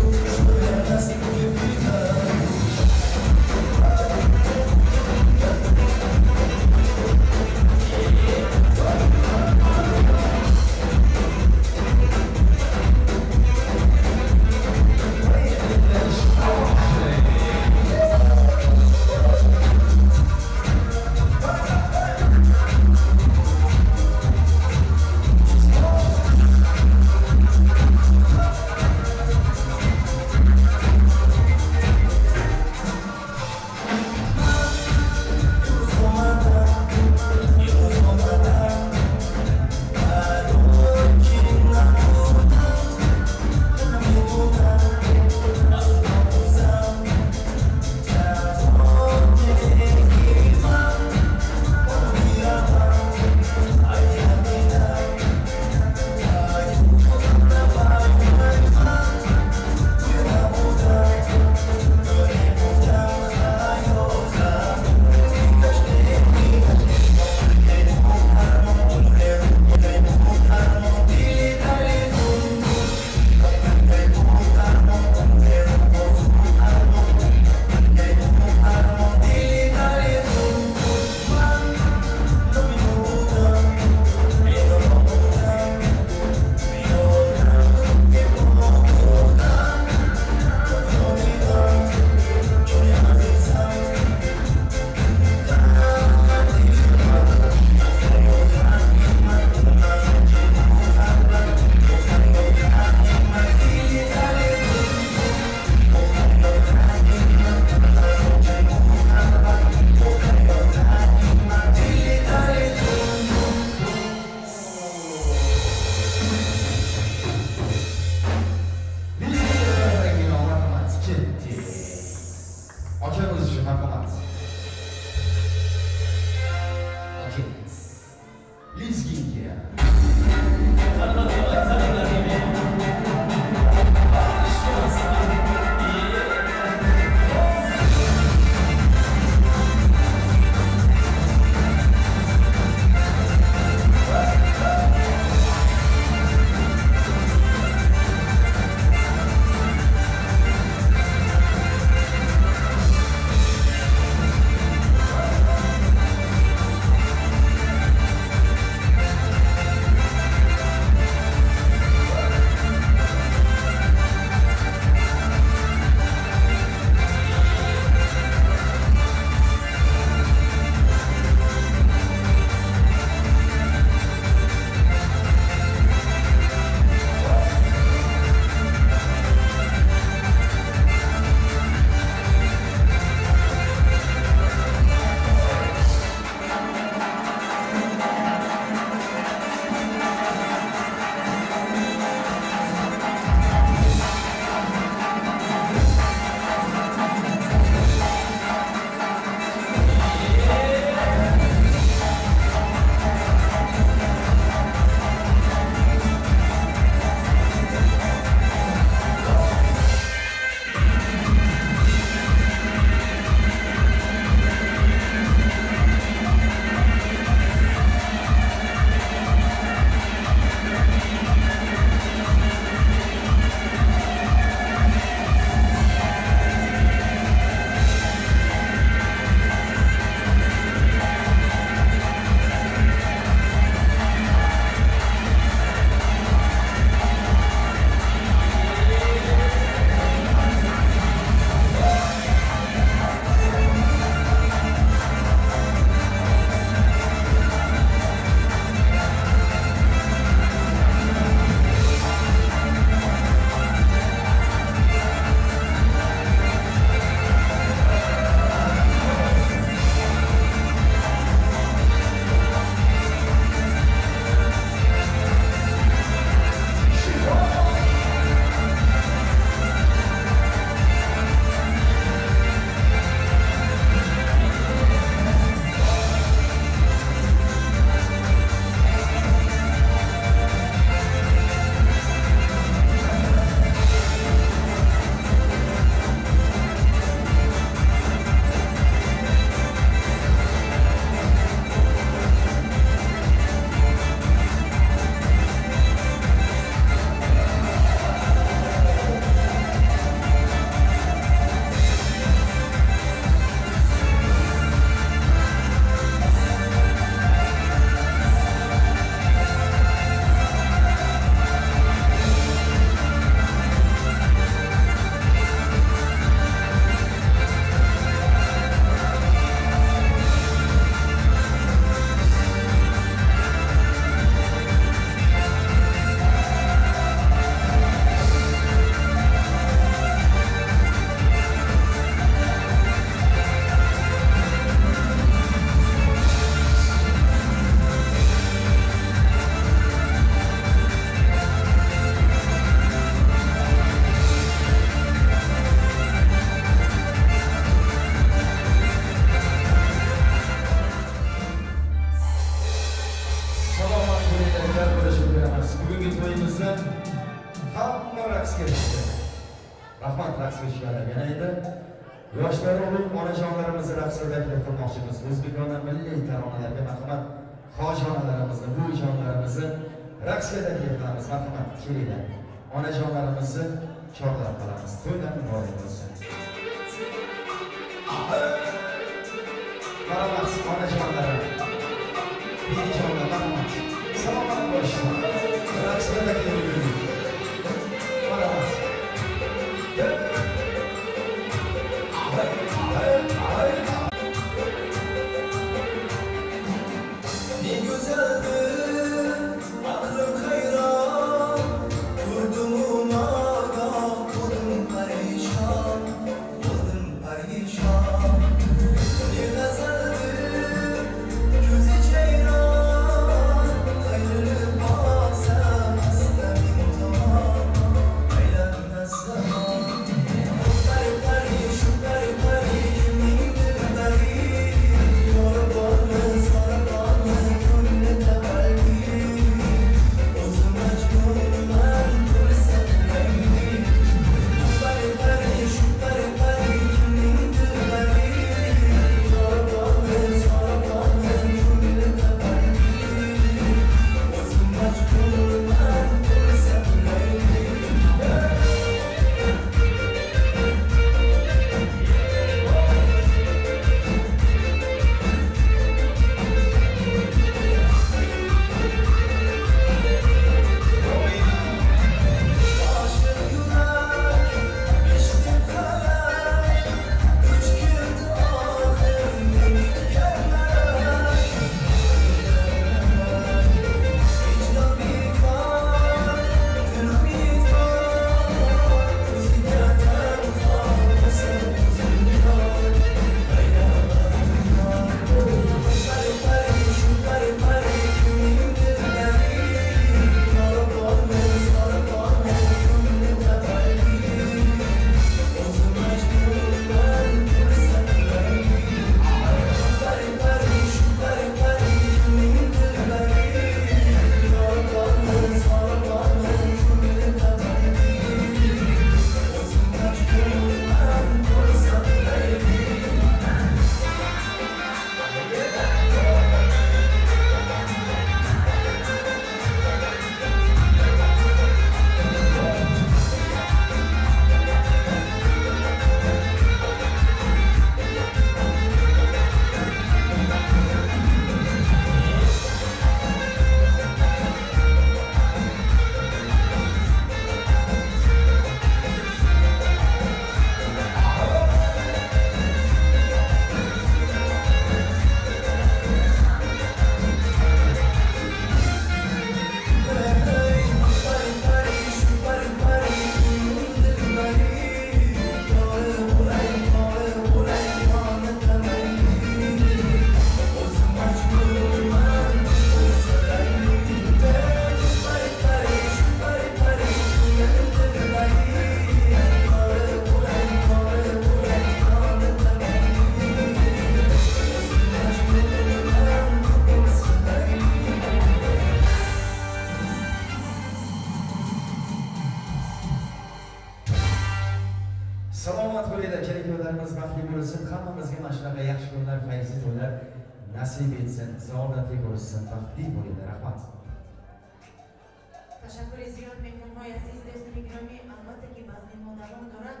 равон дорад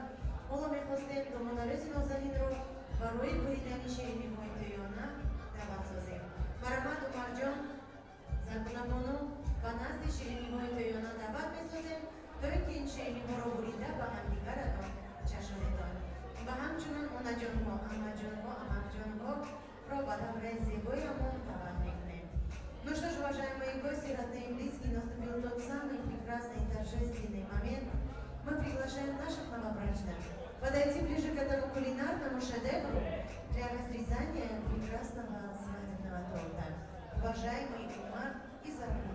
мо мехостем домодарӯзи нозаринро барои буридани шеъри ҳойтӯёна даъват созем марҳамат умарҷон закунабону ба назди шеъри ҳойтӯёна даъват месозем то ин ки ин шеъриҳоро бурида ба ҳамдигаратон чашонедон ва ҳамчунин онаҷонҳо амаҷонҳо амамҷонҳо ро ба давраи зебоиамон даъват мекунем. Ну что ж уважаемые гости родные близкие наступил тот самый прекрасный торжественный момент мы приглашаем наших новобрачных подойти ближе к этому кулинарному шедевру для разрезания прекрасного свадебного торта. Уважаемый Умар и Зарков.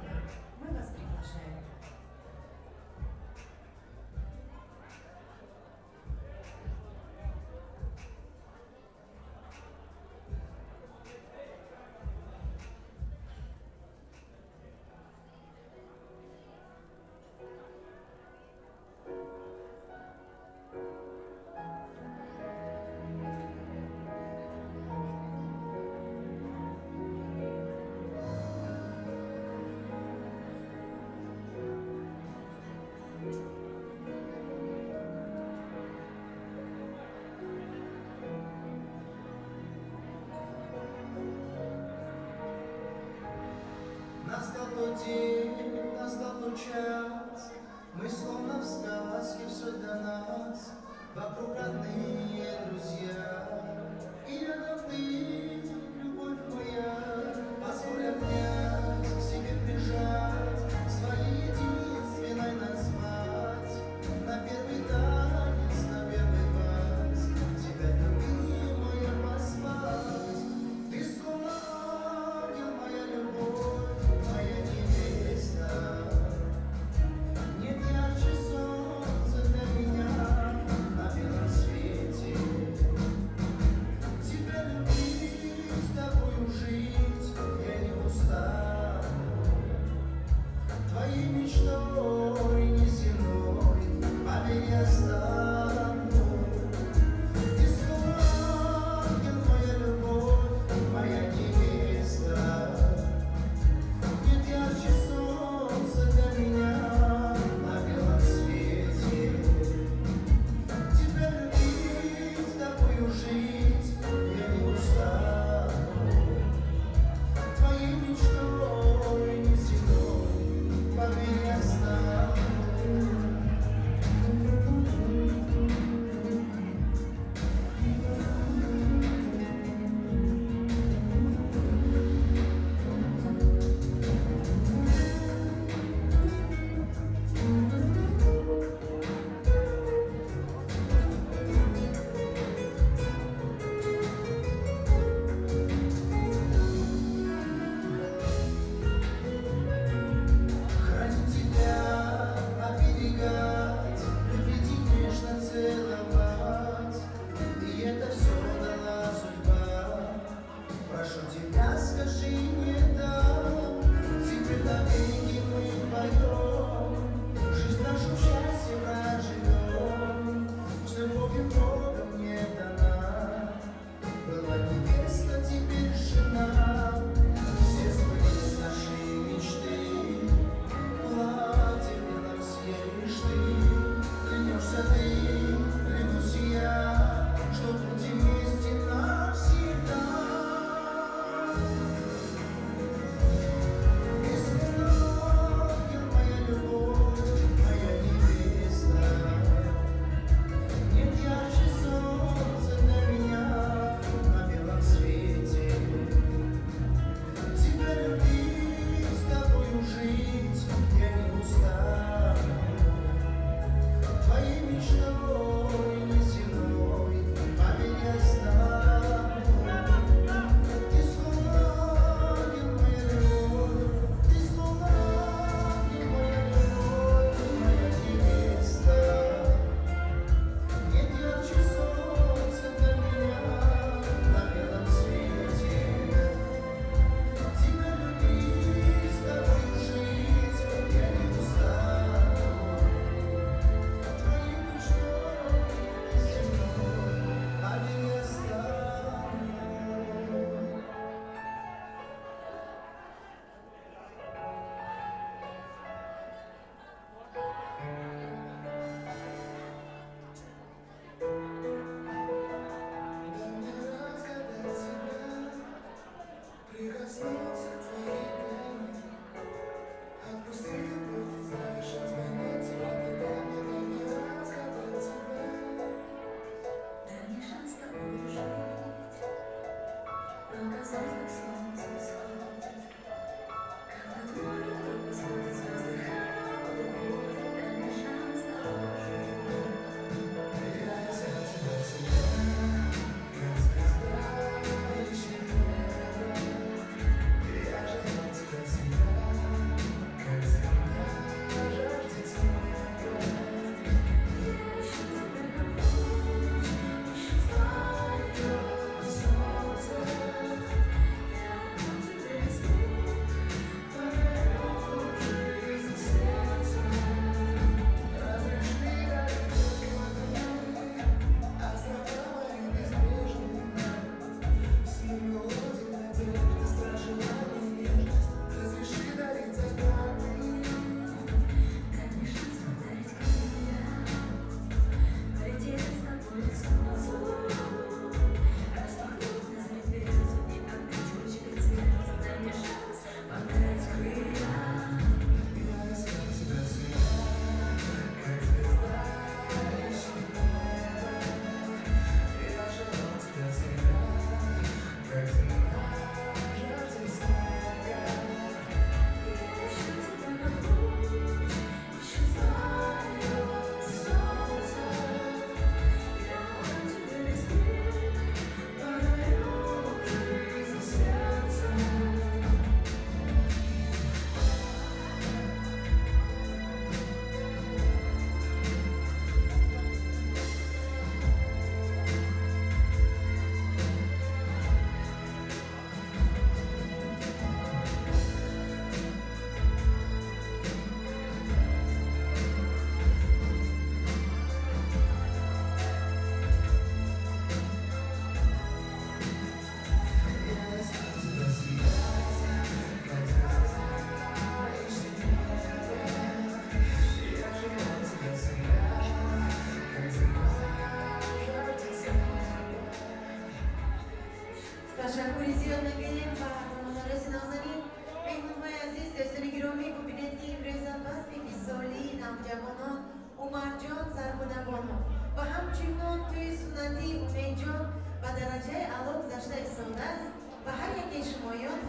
Мы словно в сказке, все для нас, вокруг родные друзья. И рядом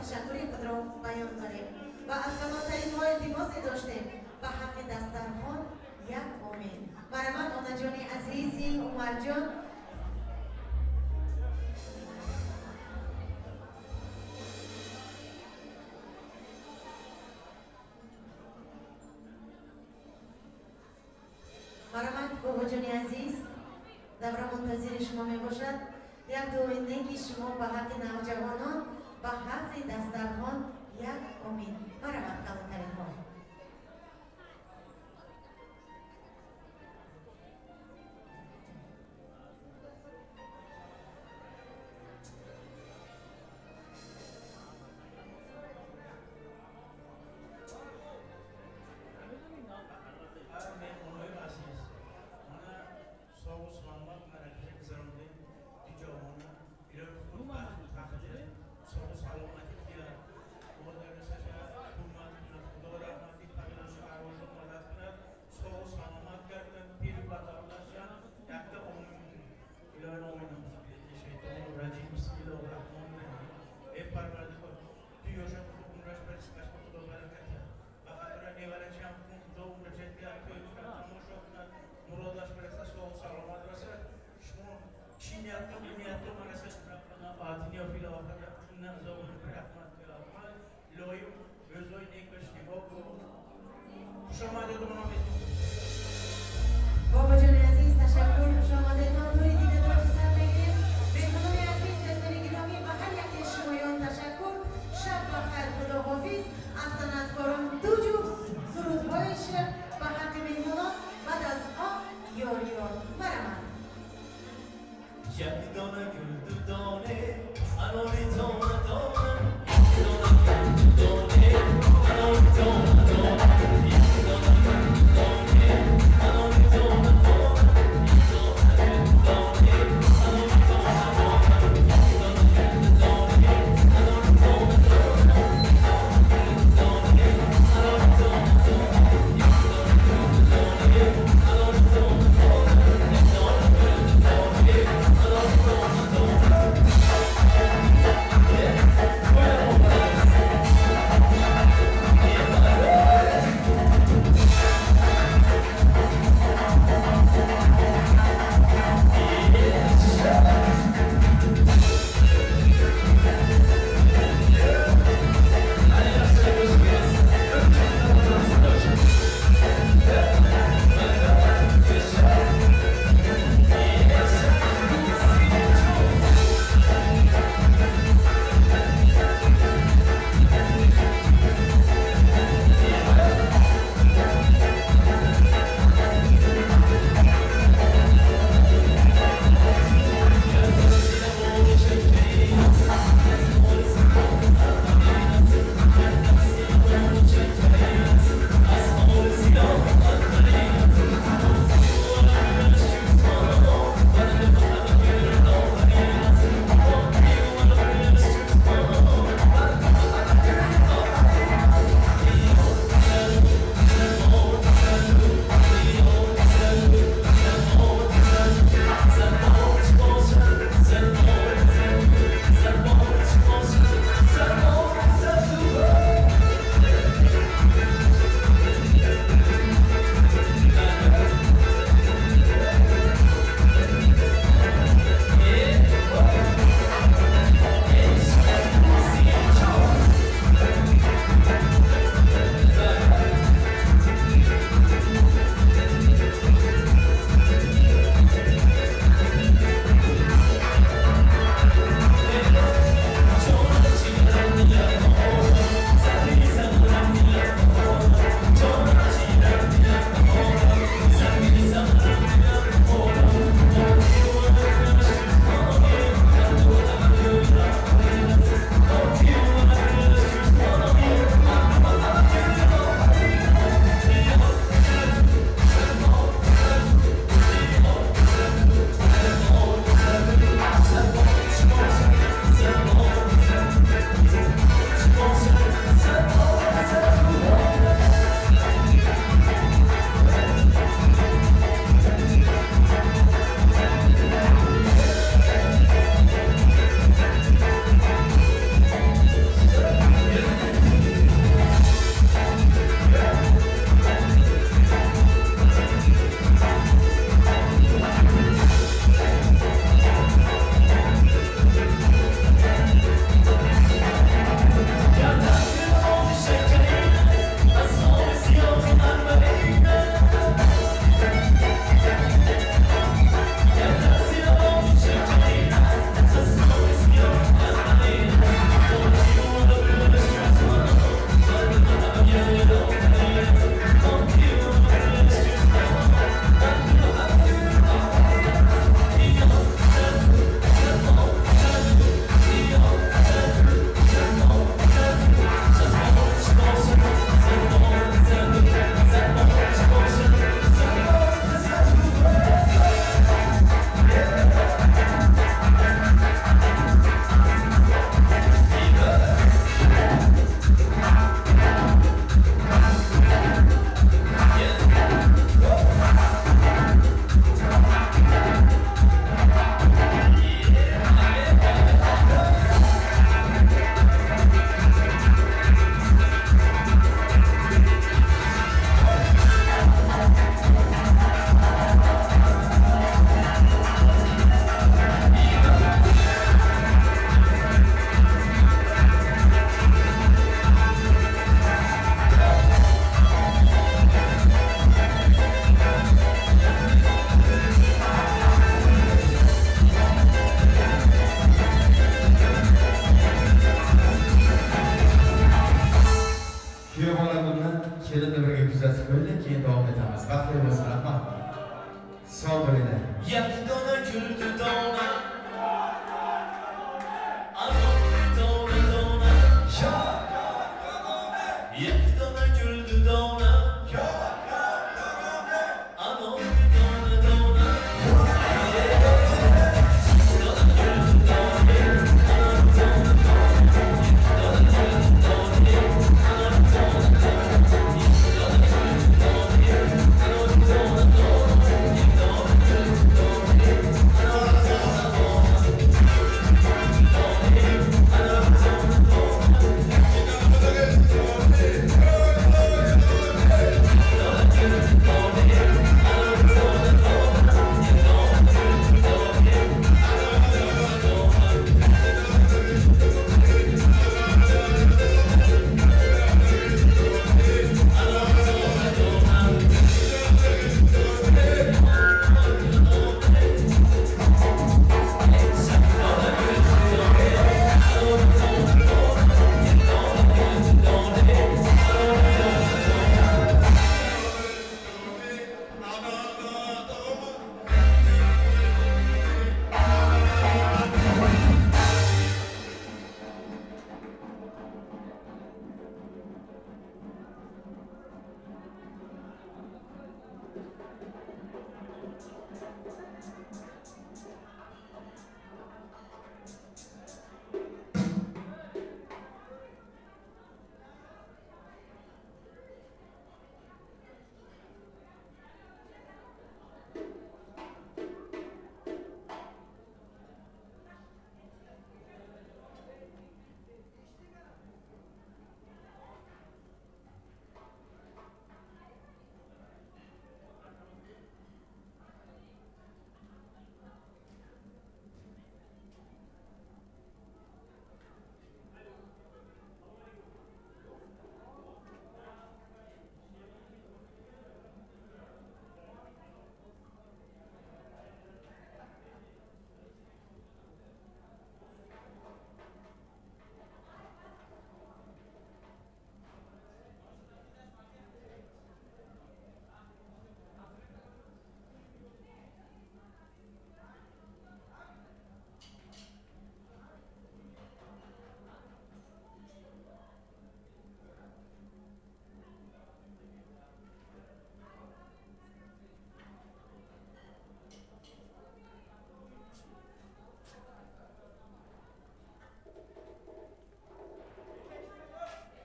تشکر خود بیان کنیم. و از کمالترین های التماسی داشتیم. و حق دسترخوان یک امید. مرحمت آنا جان عزیزی عمر جان. مرحمت بابا جان عزیز دوره منتظر شما می باشد. یک دوینده که شما به حق نوجوانان. و حق دسترخوان یک امید مرحمت کلانترین ها